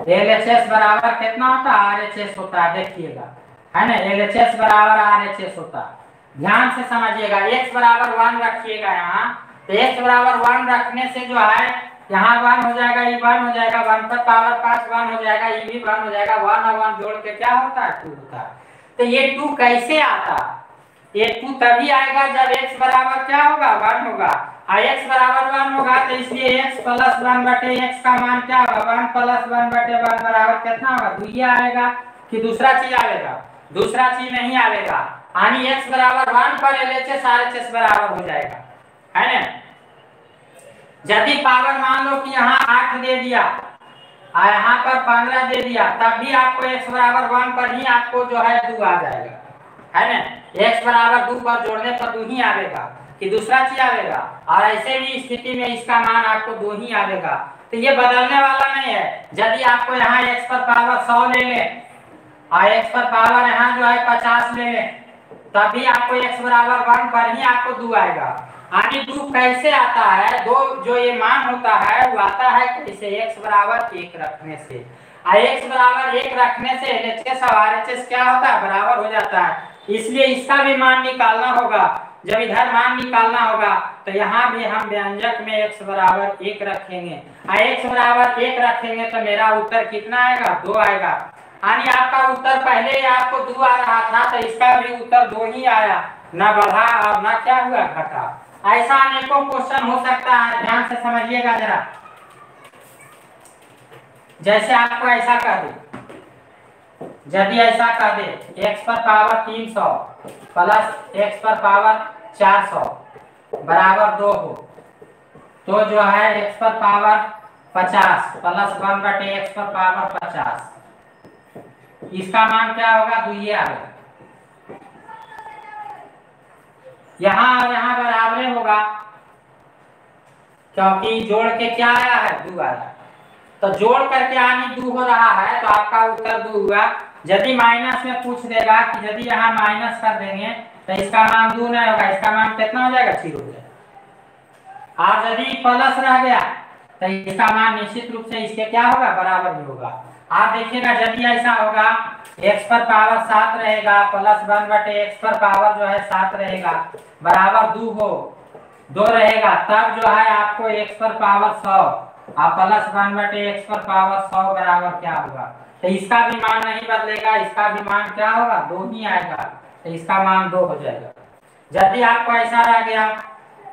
एल एच एस बराबर कितना होता है? आर एच एस होता है, देखिएगा। है ना? एल एच एस बराबर आर एच एस होता है। ध्यान से समझिएगा एक्स बराबर वन रखिएगा यहाँ। तो एक्स बराबर वन रखने से जो है, यहाँ वन हो जाएगा ई वन हो जाएगा वन पर पावर पाँच वन हो जाएगा ई भी वन हो जाएगा वन और वन जोड़ के क्या होता है? टू होता है। तो ये टू कैसे आता ये टू तभी आएगा जब एक्स बराबर क्या होगा? वन होगा। बराबर होगा तो इसलिए वन बटे एक्स का मान क्या होगा? वन प्लस वन बटे बराबर कितना होगा? आएगा, कि दूसरा चीज़ आएगा? दूसरा चीज़ नहीं आएगा। यानी एक्स बराबर पर एल एच बराबर हो जाएगा। है ना? यदि पावर मान लो कि यहाँ आठ दे दिया यहाँ पर पंद्रह दे दिया, तब भी आपको एक्स बराबर वन पर ही आपको जो है दो आ जाएगा। है ना? एक्स बराबर दो पर जोड़ने पर दो ही आएगा। कि दूसरा चीज़ आएगा और ऐसे भी स्थिति में इसका मान आपको दो ही आएगा तो ये बदलने वाला नहीं है। यदि आपको यहाँ एक्स पर पावर सौ ले ले, और एक्स पर पावर यहाँ जो है पचास ले ले, तभी आपको एक्स बराबर वन पर ही आपको दो आएगा। यानी दो कैसे आता है? दो जो ये मान होता है, वो आता है कैसे एक्स बराबर एक रखने से। एक्स बराबर एक रखने से एल एच एस और आर एच एस क्या होता है? बराबर हो जाता है। इसलिए इसका भी मान निकालना होगा। जब इधर मान निकालना होगा तो यहाँ भी हम व्यंजक में एक्स बराबर एक रखेंगे। और एक्स बराबर एक रखेंगे तो मेरा उत्तर कितना आएगा? दो आएगा। यानी आपका उत्तर पहले ही आपको दो आ रहा था तो इसका भी उत्तर दो ही आया। न बढ़ा और न क्या हुआ? घटा। ऐसा अनेकों क्वेश्चन हो सकता है, ध्यान से समझिएगा जरा। जैसे आपको ऐसा कह दे। यदि ऐसा कर दे, x पर पावर 300 प्लस x पर पावर 400 बराबर दो हो तो जो है x पर पावर 50 प्लस वन बटे एक्स पर पावर 50 इसका मान क्या होगा? ये आएगा यहाँ और यहाँ बराबर होगा, क्योंकि जोड़ के क्या आया है? दो आया तो जोड़ करके आनी दो हो रहा है तो आपका उत्तर दो हुआ। यदि माइनस में पूछ देगा कि यदि यहाँ माइनस कर देंगे तो इसका मान दो नहीं होगा, इसका मान कितना हो जाएगा? ज़ीरो हो जाएगा। और यदि प्लस रह गया तो इसका मान निश्चित रूप से इसके क्या होगा? बराबर भी होगा। आप देखिएगा, यदि ऐसा होगा, x पर पावर सात रहेगा, प्लस वन बटे एक्स पर पावर जो है सात रहेगा, बराबर दो हो, दो रहेगा, तब जो है आपको x पर पावर सौ, और प्लस वन बटे एक्स पर पावर सौ बराबर क्या होगा? तो इसका भी मान नहीं बदलेगा, इसका भी मान क्या होगा? दो ही आएगा। तो इसका मान दो हो जाएगा। यदि आपको ऐसा रह गया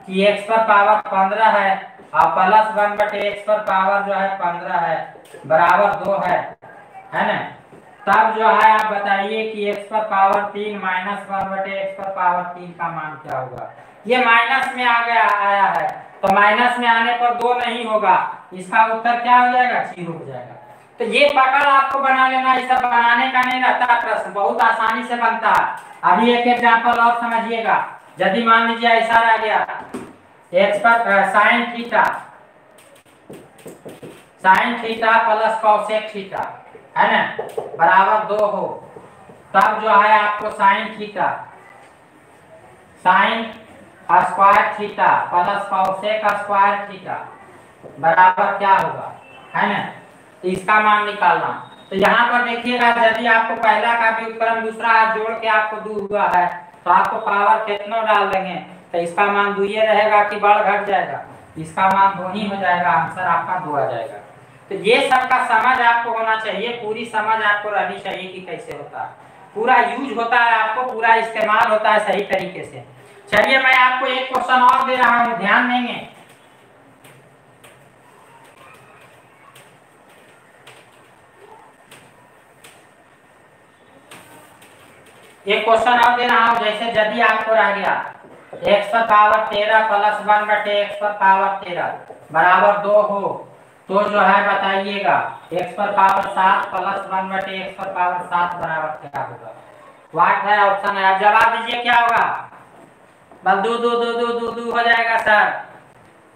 कि x पर पावर पंद्रह है, और प्लस वन बटे एक्स पर पावर जो है पंद्रह है, बराबर दो है है ना? तब जो है, आप बताइए कि x पर पावर तीन माइनस वन बटे एक्स पर पावर तीन का मान क्या होगा? ये माइनस में आ गया, आया है। तो माइनस में आने पर दो नहीं होगा। इसका उत्तर क्या हो जाएगा? ज़ीरो हो जाएगा। तो ये पकड़ आपको बना लेना इसे बनाने का नहीं रहता, प्रश्न बहुत आसानी से बनता है। अभी एक एग्ज़ाम्पल और समझिएगा। यदि मान लीजिए ऐसा रह गया एक्स पर sine theta sine theta plus cosec theta है ना? बराबर दो हो, तब जो है आपको sine theta sine square theta plus cosec square theta बराबर क्या होगा? है ना? इसका मान निकालना। तो यहाँ पर देखिएगा यदि आपको पहला का भी उपक्रम दूसरा जोड़ के आपको दो हुआ है तो आपको पावर कितना डाल देंगे? तो इसका मान दो ये रहेगा कि बढ़ घट जाएगा? इसका मान दो ही हो जाएगा, आंसर आपका दो आ जाएगा। तो ये सब का समझ आपको होना चाहिए, पूरी समझ आपको रहनी चाहिए कि कैसे होता है। पूरा यूज़ होता है आपको, पूरा इस्तेमाल होता है सही तरीके से। चलिए, मैं आपको एक क्वेश्चन और दे रहा हूँ, ध्यान देंगे। एक क्वेश्चन और दे रहा हूँ जैसे यदि आपको रह गया। एक्स पर पावर तेरह प्लस वन बटे एक्स पर पावर तेरह, बराबर दो हो तो जो है बताइएगा एक्स पर पावर सात प्लस वन बटे एक्स पर पावर सात बराबर क्या होगा? वाट है ऑप्शन है? अब जवाब दीजिए, क्या होगा? बस दो दो दो दो दो दो हो जाएगा सर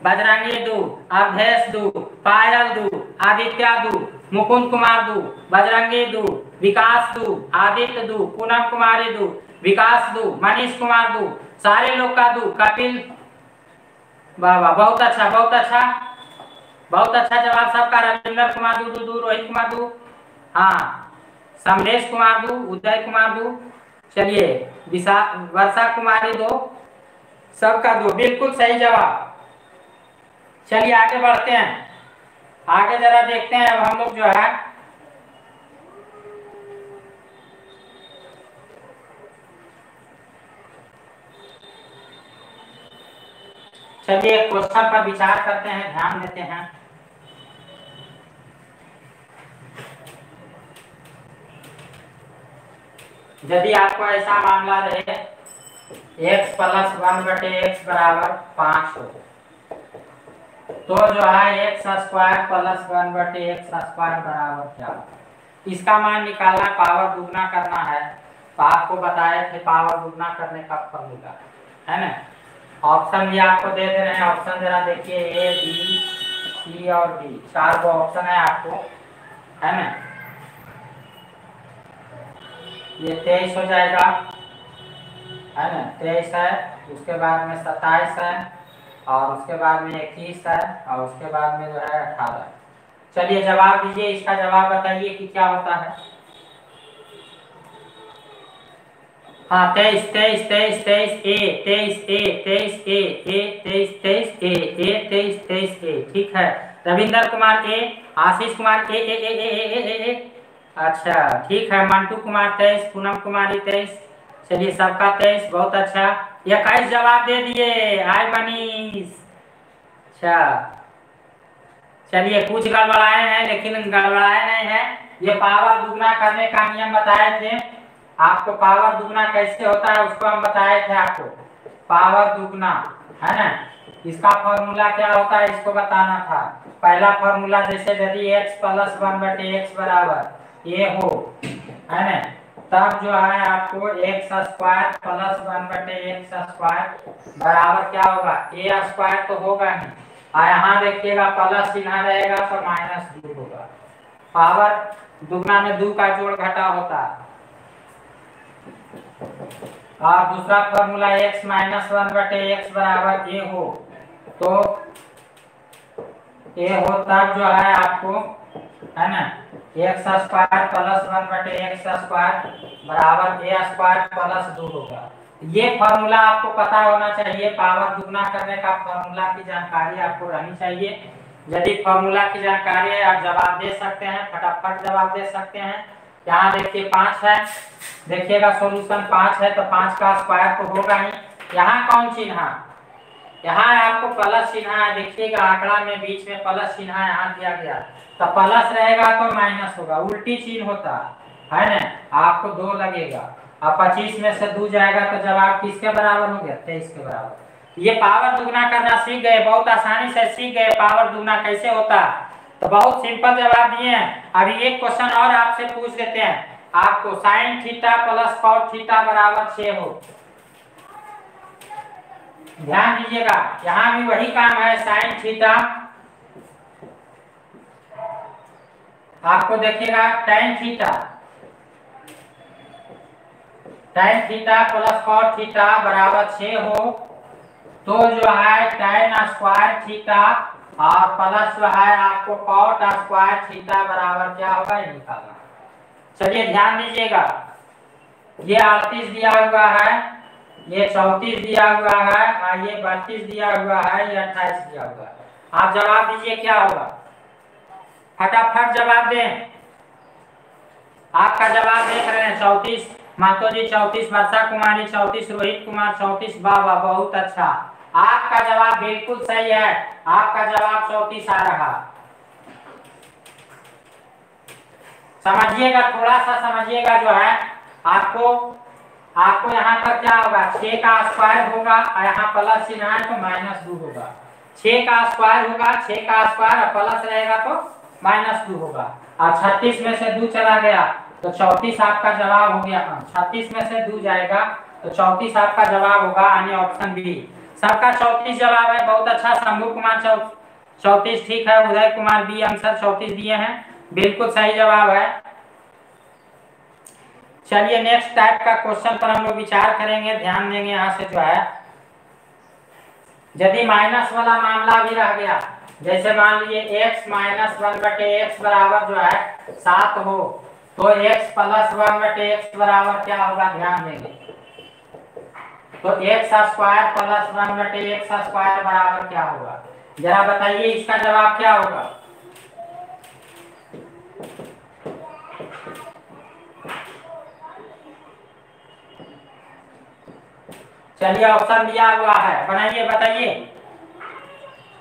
बजरंगी दू, अवधेश दू, पायल दू, आदित्य दू, मुकुंद कुमार दू, बजरंगी दू विकास दू आदित्य दू पूनम कुमारी दू विकास दू मनीष कुमार दू सारे लोग का दू कपिल। वाह बहुत अच्छा बहुत अच्छा। बहुत अच्छा जवाब सबका, रविंद्र कुमार दू दू दू रोहित कुमार दू हाँ समरेश कुमार दू उदय कुमार दू चलिए वर्षा कुमारी दो। सबका दो, बिल्कुल सही जवाब। चलिए, आगे बढ़ते हैं। आगे जरा देखते हैं, अब हम लोग जो है चलिए क्वेश्चन पर विचार करते हैं, ध्यान देते हैं। यदि आपको ऐसा मामला रहे, x प्लस वन बटे एक्स बराबर पाँच हो तो जो है एक्स स्क्वायर प्लस वन बटे एक्स स्क्वायर बराबर क्या? इसका मान निकालना पावर दुगना करना है। तो आपको बताए थे पावर दुगना करने का फॉर्मूला है ना? ऑप्शन भी आपको दे दे रहे हैं। ऑप्शन जरा देखिए ए बी सी और डी चार को ऑप्शन है आपको। है ना? ये तेईस हो जाएगा। है ना? तेईस है, उसके बाद में सत्ताईस है, और उसके बाद में इक्कीस है, और उसके बाद में जो है अठारह चलिए जवाब दीजिए, इसका जवाब बताइए कि क्या होता है। हाँ तेईस तेईस तेईस तेईस ए तेईस ए तेईस ए ए तेईस तेईस ए ए तेईस तेईस ए ठीक है। रविंदर कुमार ए आशीष कुमार ए ए ए ए ए ए ए अच्छा ठीक है, मंटू कुमार तेईस पूनम कुमारी तेईस चलिए, सबका तेईस बहुत अच्छा। इक्कीस जवाब दे दिए, हाय मनीष। अच्छा चलिए, कुछ गड़बड़ाए हैं, लेकिन गड़बड़ाए नहीं है। ये पावर दुगना करने का नियम बताए थे। आपको पावर दुगना कैसे होता है उसको हम बताए थे आपको। पावर दुगना, है ना? इसका फॉर्मूला क्या होता है इसको बताना था। पहला फॉर्मूला जैसे यदि x प्लस वन बटे एक्स बराबर, ये हो, है ना? तब जो है आपको एक्स स्क्वायर प्लस वन बटे एक्स स्क्वायर बराबर क्या होगा? ए स्क्वायर तो होगा ही और यहाँ देखिएगा प्लस चिन्ह रहेगा तो माइनस दो होगा। पावर दुगना में दो का जोड़ घटा होता है। और दूसरा फॉर्मूला x माइनस वन बटे एक्स बराबर ए हो तो ए हो तब जो है आपको, है ना एक्स स्क्वायर प्लस वन बटे एक्स स्क्वायर बराबर ए स्क्वायर प्लस दो होगा। ये फॉर्मूला आपको पता होना चाहिए पावर दुगना करने का फॉर्मूला की जानकारी आपको रहनी चाहिए। यदि फॉर्मूला की जानकारी है आप जवाब दे सकते हैं, फटाफट जवाब दे सकते हैं। यहाँ देखिए पाँच है। देखिएगा सॉल्यूशन पाँच है तो पाँच का स्क्वायर तो होगा ही। यहाँ कौन चिन्ह? यहाँ आपको प्लस चिन्ह है। देखिएगा आंकड़ा में बीच में प्लस चिन्ह यहाँ दिया गया। तो प्लस रहेगा तो माइनस होगा। उल्टी चिन्ह होता। है ना? आपको दो लगेगा। अब पच्चीस में से दो जाएगा तो जवाब किसके बराबर हो गया? तेईस के बराबर। ये पावर दुगना करना सीख गए। बहुत आसानी से सीख गए। पावर दुगना कैसे होता? तो बहुत सिंपल जवाब दिए हैं। अभी एक क्वेश्चन और आपसे पूछ लेते हैं। आपको sine theta plus cot theta बराबर छह हो। ध्यान दीजिएगा, यहाँ भी वही काम है साइन थीटा आपको देखिएगा tan theta tan theta plus cot theta बराबर छ हो। तो जो है टेन स्क्वायर थीटा और प्लस जो है आपको कॉट स्क्वायर थीटा बराबर क्या होगा? ये निकालना चलिए ध्यान दीजिएगा। ये अड़तीस दिया हुआ है, ये चौतीस दिया हुआ है, और ये बत्तीस दिया हुआ है, ये अट्ठाईस दिया हुआ है। आप जवाब दीजिए क्या होगा? फटाफट जवाब दें। आपका जवाब देख रहे हैं, चौतीस। मातो जी चौतीस, वर्षा कुमारी चौतीस, रोहित कुमार चौतीस, बाबा बहुत अच्छा। आपका जवाब बिल्कुल सही है। आपका जवाब चौतीस आ रहा। समझिएगा थोड़ा सा समझिएगा जो है, आपको आपको यहाँ पर क्या होगा? छह का स्क्वायर होगा और यहाँ प्लस चिन्ह है तो माइनस दो होगा। छह का स्क्वायर होगा, छह का स्क्वायर और प्लस रहेगा तो माइनस दो होगा। और छत्तीस में से दो चला गया तो चौतीस आपका जवाब हो गया। छत्तीस में से दो जाएगा तो चौतीस आपका जवाब होगा यानी ऑप्शन बी सबका चौतीस जवाब है, बहुत अच्छा शंभु कुमार चौतीस ठीक है, उदय कुमार बी आंसर चौतीस दिए हैं, बिल्कुल सही जवाब है। चलिए नेक्स्ट टाइप का क्वेश्चन पर हम लोग विचार करेंगे, ध्यान देंगे यहाँ से जो है। यदि माइनस वाला मामला भी रह गया, जैसे मान लीजिए x माइनस वन बटे एक्स बराबर जो है, सात हो तो x प्लस वन बटे एक्स बराबर क्या होगा, ध्यान देंगे। तो एक्स स्क्वायर प्लस वन बटे एक्स स्क्वायर बराबर क्या होगा? जरा बताइए इसका जवाब क्या होगा? चलिए ऑप्शन दिया हुआ है। बनाइए, बताइए।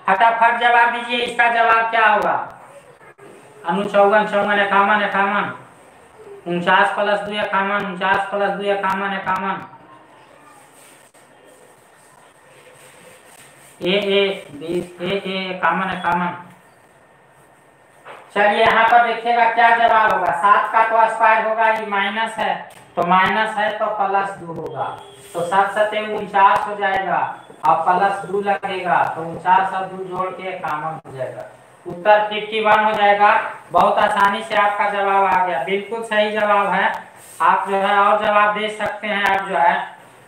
फटाफट जवाब दीजिए, इसका जवाब क्या होगा? अनु चौवन चौवन इक्यावन इक्यावन उनचास प्लस दो इक्यावन उनचास प्लस दो इक्यावन इक्यावन ए ए बीस ए ए इक्यावन इक्यावन चलिए, यहाँ पर देखिएगा क्या जवाब होगा। सात का तो स्क्वायर होगा, ये माइनस है। तो माइनस है तो प्लस दो होगा। तो सात सत्य उनचास हो जाएगा। और प्लस दो लगेगा तो उनचास और दो जोड़ के कामन हो जाएगा। उत्तर फिफ्टी वन हो जाएगा। बहुत आसानी से आपका जवाब आ गया। बिल्कुल सही जवाब है। आप जो है और जवाब दे सकते हैं। आप जो है,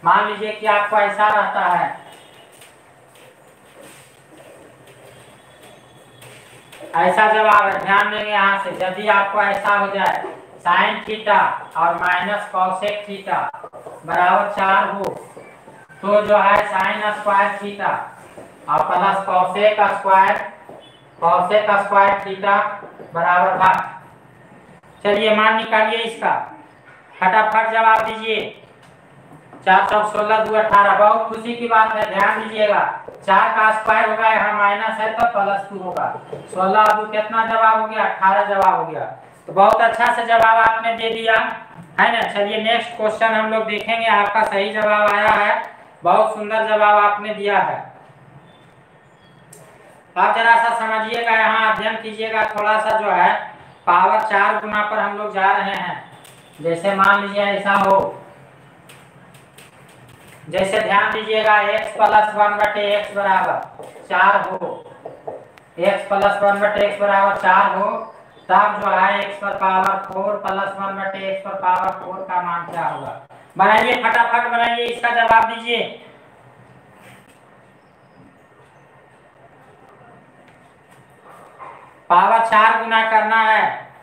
मान लीजिए कि आपको ऐसा रहता है ऐसा जवाब है ध्यान देंगे यहाँ से यदि आपको ऐसा हो जाए, साइन थीटा और माइनस कॉसेक थीटा बराबर चार हो तो जो है साइन स्क्वायर थीटा और plus cosec square cosec square theta बराबर भाग चलिए मान निकालिए इसका। फटाफट जवाब दीजिए। चार सौ सोलह दो अठारह। बहुत खुशी की बात है, ध्यान दीजिएगा। चार का स्क्वायर होगा, यहाँ माइनस है तो प्लस टू होगा। सोलह दो कितना जवाब हो गया? अठारह जवाब हो गया। तो बहुत अच्छा से जवाब आपने दे दिया। है ना? चलिए नेक्स्ट क्वेश्चन हम लोग देखेंगे, आपका सही जवाब आया है। बहुत सुंदर जवाब आपने दिया है। आप जरा सा समझिएगा, यहाँ अध्ययन कीजिएगा, थोड़ा सा जो है पावर चार गुना पर हम लोग जा रहे हैं। जैसे मान लीजिए ऐसा हो जैसे ध्यान दीजिएगा, x प्लस वन बटे एक्स बराबर चार हो। x प्लस वन बटे एक्स बराबर चार हो, तब जो है एक्स पर पावर फोर प्लस वन बटे एक्स पर पावर फोर का मान क्या होगा? बनाइए, फटाफट बनाइए, इसका जवाब दीजिए। पावर चार गुना करना है।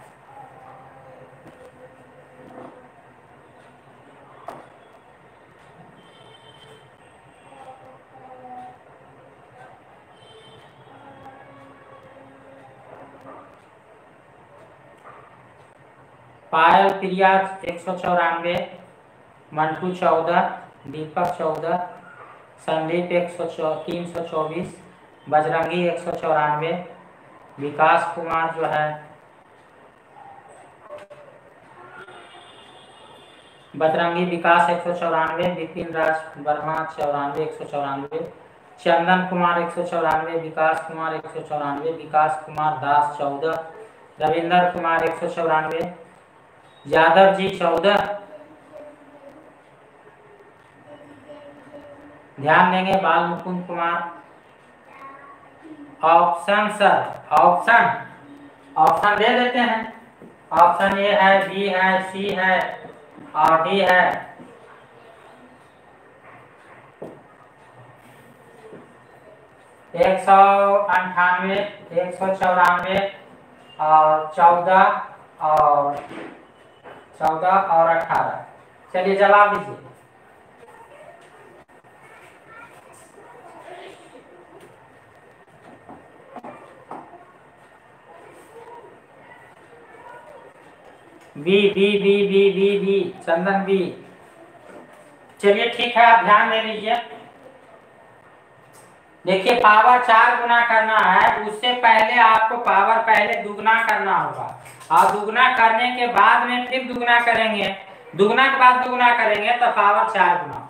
पायल प्रिया एक सौ चौरानवे, मंटू चौदह, दीपक चौदह, संदीप एक सौ तीन सौ चौबीस, बजरंगी एक सौ चौरानवे, विकास कुमार जो है। बजरंगी विकास एक सौ चौरानवे, विपिन राज वर्मा चौरानवे, एक सौ चौरानवे, चंदन कुमार एक सौ चौरानवे, विकास कुमार एक सौ चौरानवे, विकास कुमार दास चौदह, रविंदर कुमार एक सौ चौरानवे यादव जी चौदह। ध्यान देंगे Bal Mukund Kumar. Option sir, option. Option दे देते हैं। ऑप्शन ए है, बी है, सी है, और डी है। एक सौ अंठानवे, एक सौ चौरानवे, और चौदह, और चौदह और अठारह। चलिए जवाब दीजिए। B B B B B B Chandan B चलिए ठीक है, आप ध्यान दे लीजिए। देखिए पावर चार गुना करना है, उससे पहले आपको पावर पहले दुगना करना होगा। और दुगना करने के बाद में फिर दुगना करेंगे। दुगना के बाद दुगना करेंगे तो पावर चार गुना।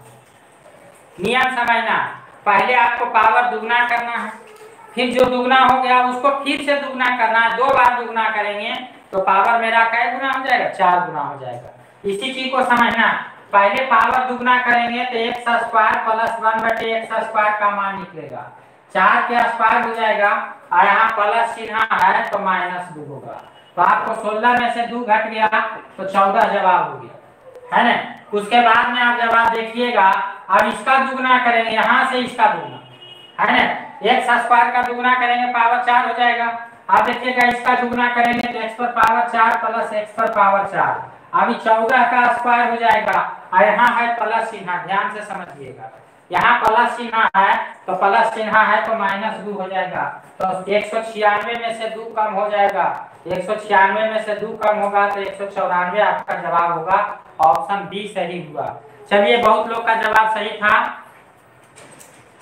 नियम समझना। पहले आपको पावर दुगना करना है। फिर जो दुगना हो गया, उसको फिर से दुगना करना है। दो बार दुगना करेंगे तो पावर मेरा कै गुना हो जाएगा? चार गुना हो जाएगा। इसी चीज़ को समझना। पहले पावर दुगना करेंगे तो एक्स स्क्वायर प्लस वन बटे एक्स स्क्वायर का मान निकलेगा। चार के स्क्वायर हो जाएगा और यहाँ प्लस चिन्ह है तो माइनस दो होगा। तो आपको सोलह में से दो घट गया तो चौदह जवाब हो गया। है ना? उसके बाद में आप जवाब देखिएगा। अब इसका दुगना करेंगे, यहाँ से इसका दुगना। है ना? एक्स स्क्वायर का दुगना करेंगे पावर चार हो जाएगा। आप देखिएगा, इसका दुगना करेंगे तो एक्स पर पावर चार प्लस एक्स पर पावर चार। अभी चौदह का स्क्वायर हो जाएगा, और यहाँ है प्लस चिन्ह, ध्यान से समझिएगा। यहाँ प्लस चिन्ह है तो प्लस चिन्ह है तो माइनस दो हो जाएगा। तो एक सौ छियानवे में से दो कम हो जाएगा। एक सौ छियानवे में से दो कम होगा तो एक सौ चौरानवे आपका जवाब होगा। ऑप्शन बी सही हुआ। चलिए, बहुत लोग का जवाब सही था।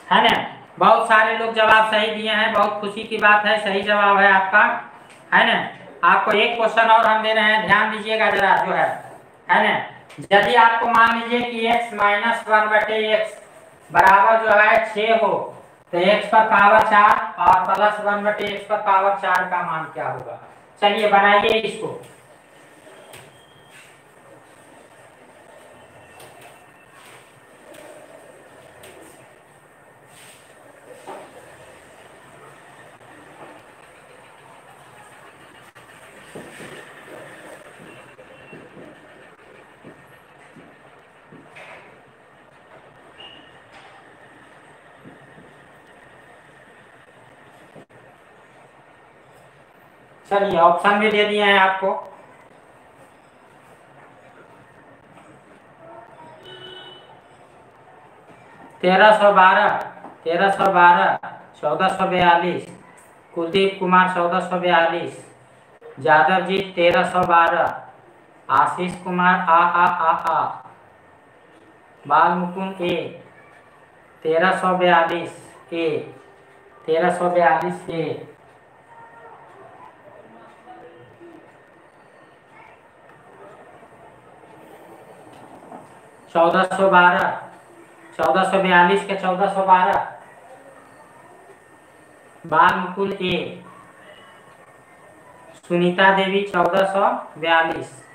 है ना? बहुत सारे लोग जवाब सही दिए हैं, बहुत खुशी की बात है, सही जवाब है आपका। है ना? आपको एक क्वेश्चन और हम दे रहे हैं, ध्यान दीजिएगा जरा, जो है। है ना? यदि आपको मान लीजिए कि x माइनस वन बटे एक्स बराबर जो है छ हो तो x पर पावर चार और प्लस वन बटे एक्स पर पावर चार का मान क्या होगा? चलिए, बनाइए इसको। चलिए ऑप्शन भी दे दिए हैं आपको। तेरह सौ बारह, तेरह सौ बारह, चौदह सौ बयालीस, कुलदीप कुमार चौदह सौ बयालीस यादव जी तेरह सौ बारह, आशीष कुमार आ आ आ आ बाल मुकुंद ए, तेरह सौ बयालीस, ए, तेरह सौ बयालीस, ए। चौदह सौ बारह। चौदह सौ बयालीस के चौदह सौ बारह। बाल मुकुल ए। सुनीता देवी चौदह सौ बयालीस।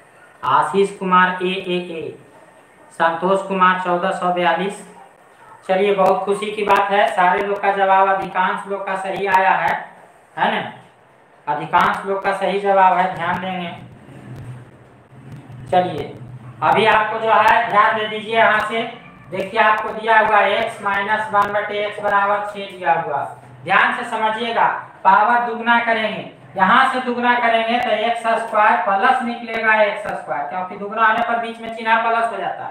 आशीष कुमार ए ए ए। संतोष कुमार चौदह सौ बयालीस। चलिए, बहुत खुशी की बात है। सारे लोग का जवाब, अधिकांश लोग का सही आया है। है ना? अधिकांश लोग का सही जवाब है। ध्यान देंगे। चलिए। अभी आपको जो है, ध्यान दे दीजिए यहाँ से। देखिए, आपको दिया हुआ x माइनस वन बटे एक्स बराबर छह दिया हुआ। ध्यान से समझिएगा पावर दुगना करेंगे। यहाँ से दुगना करेंगे तो एक्स स्क्वायर प्लस निकलेगा एक्स स्क्वायर क्योंकि दुगना आने पर बीच में चिन्ह प्लस हो जाता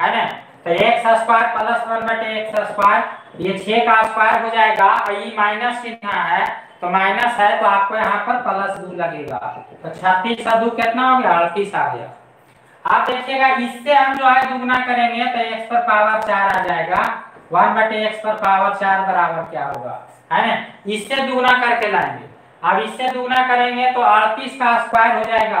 है। ना? तो एक्स स्क्वायर प्लस वन बटे एक्स स्क्वायर ये छह का स्क्वायर हो जाएगा, और ये माइनस चिन्ह है तो माइनस है तो आपको यहाँ पर प्लस दो लगेगा। तो छत्तीस का दो कितना हो गया? अड़तीस आ गया। आप देखिएगा, इससे हम जो है दुगना करेंगे तो एक्स पर पावर चार आ जाएगा। वन बटे एक्स पर पावर चार बराबर क्या होगा? है ना? इससे दुगना करके लाएँगे। अब इससे दुगना करेंगे तो अड़तीस का स्क्वायर हो जाएगा।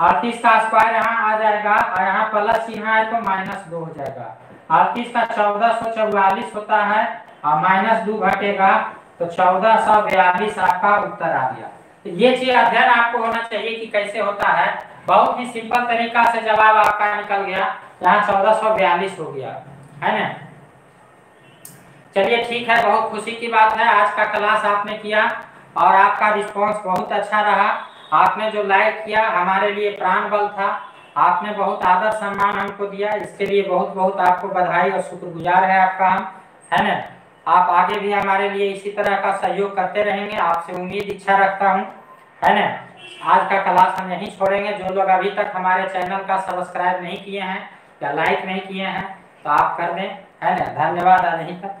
अड़तीस का स्क्वायर यहाँ आ जाएगा और यहाँ प्लस चिन्ह है तो माइनस दो हो जाएगा। अड़तीस का चौदह सौ चौवालीस होता है और माइनस दो घटेगा तो चौदह सौ बयालीस आपका उत्तर आ गया। तो ये चीज़ अध्ययन आपको होना चाहिए कि कैसे होता है। बहुत ही सिंपल तरीका से जवाब आपका निकल गया। यहाँ चौदह सौ बयालीस हो गया। है ना? चलिए ठीक है, बहुत खुशी की बात है। आज का क्लास आपने किया और आपका रिस्पांस बहुत अच्छा रहा। आपने जो लाइक किया, हमारे लिए प्राण बल था। आपने बहुत आदर सम्मान हमको दिया। इसके लिए बहुत बहुत आपको बधाई और शुक्रगुजार है आपका हम। है ना? आप आगे भी हमारे लिए इसी तरह का सहयोग करते रहेंगे। आपसे उम्मीद, इच्छा रखता हूँ। है ना? आज का क्लास हम यहीं छोड़ेंगे। जो लोग अभी तक हमारे चैनल का सब्सक्राइब नहीं किए हैं या लाइक नहीं किए हैं तो आप कर दें। है ना? धन्यवाद नहीं तक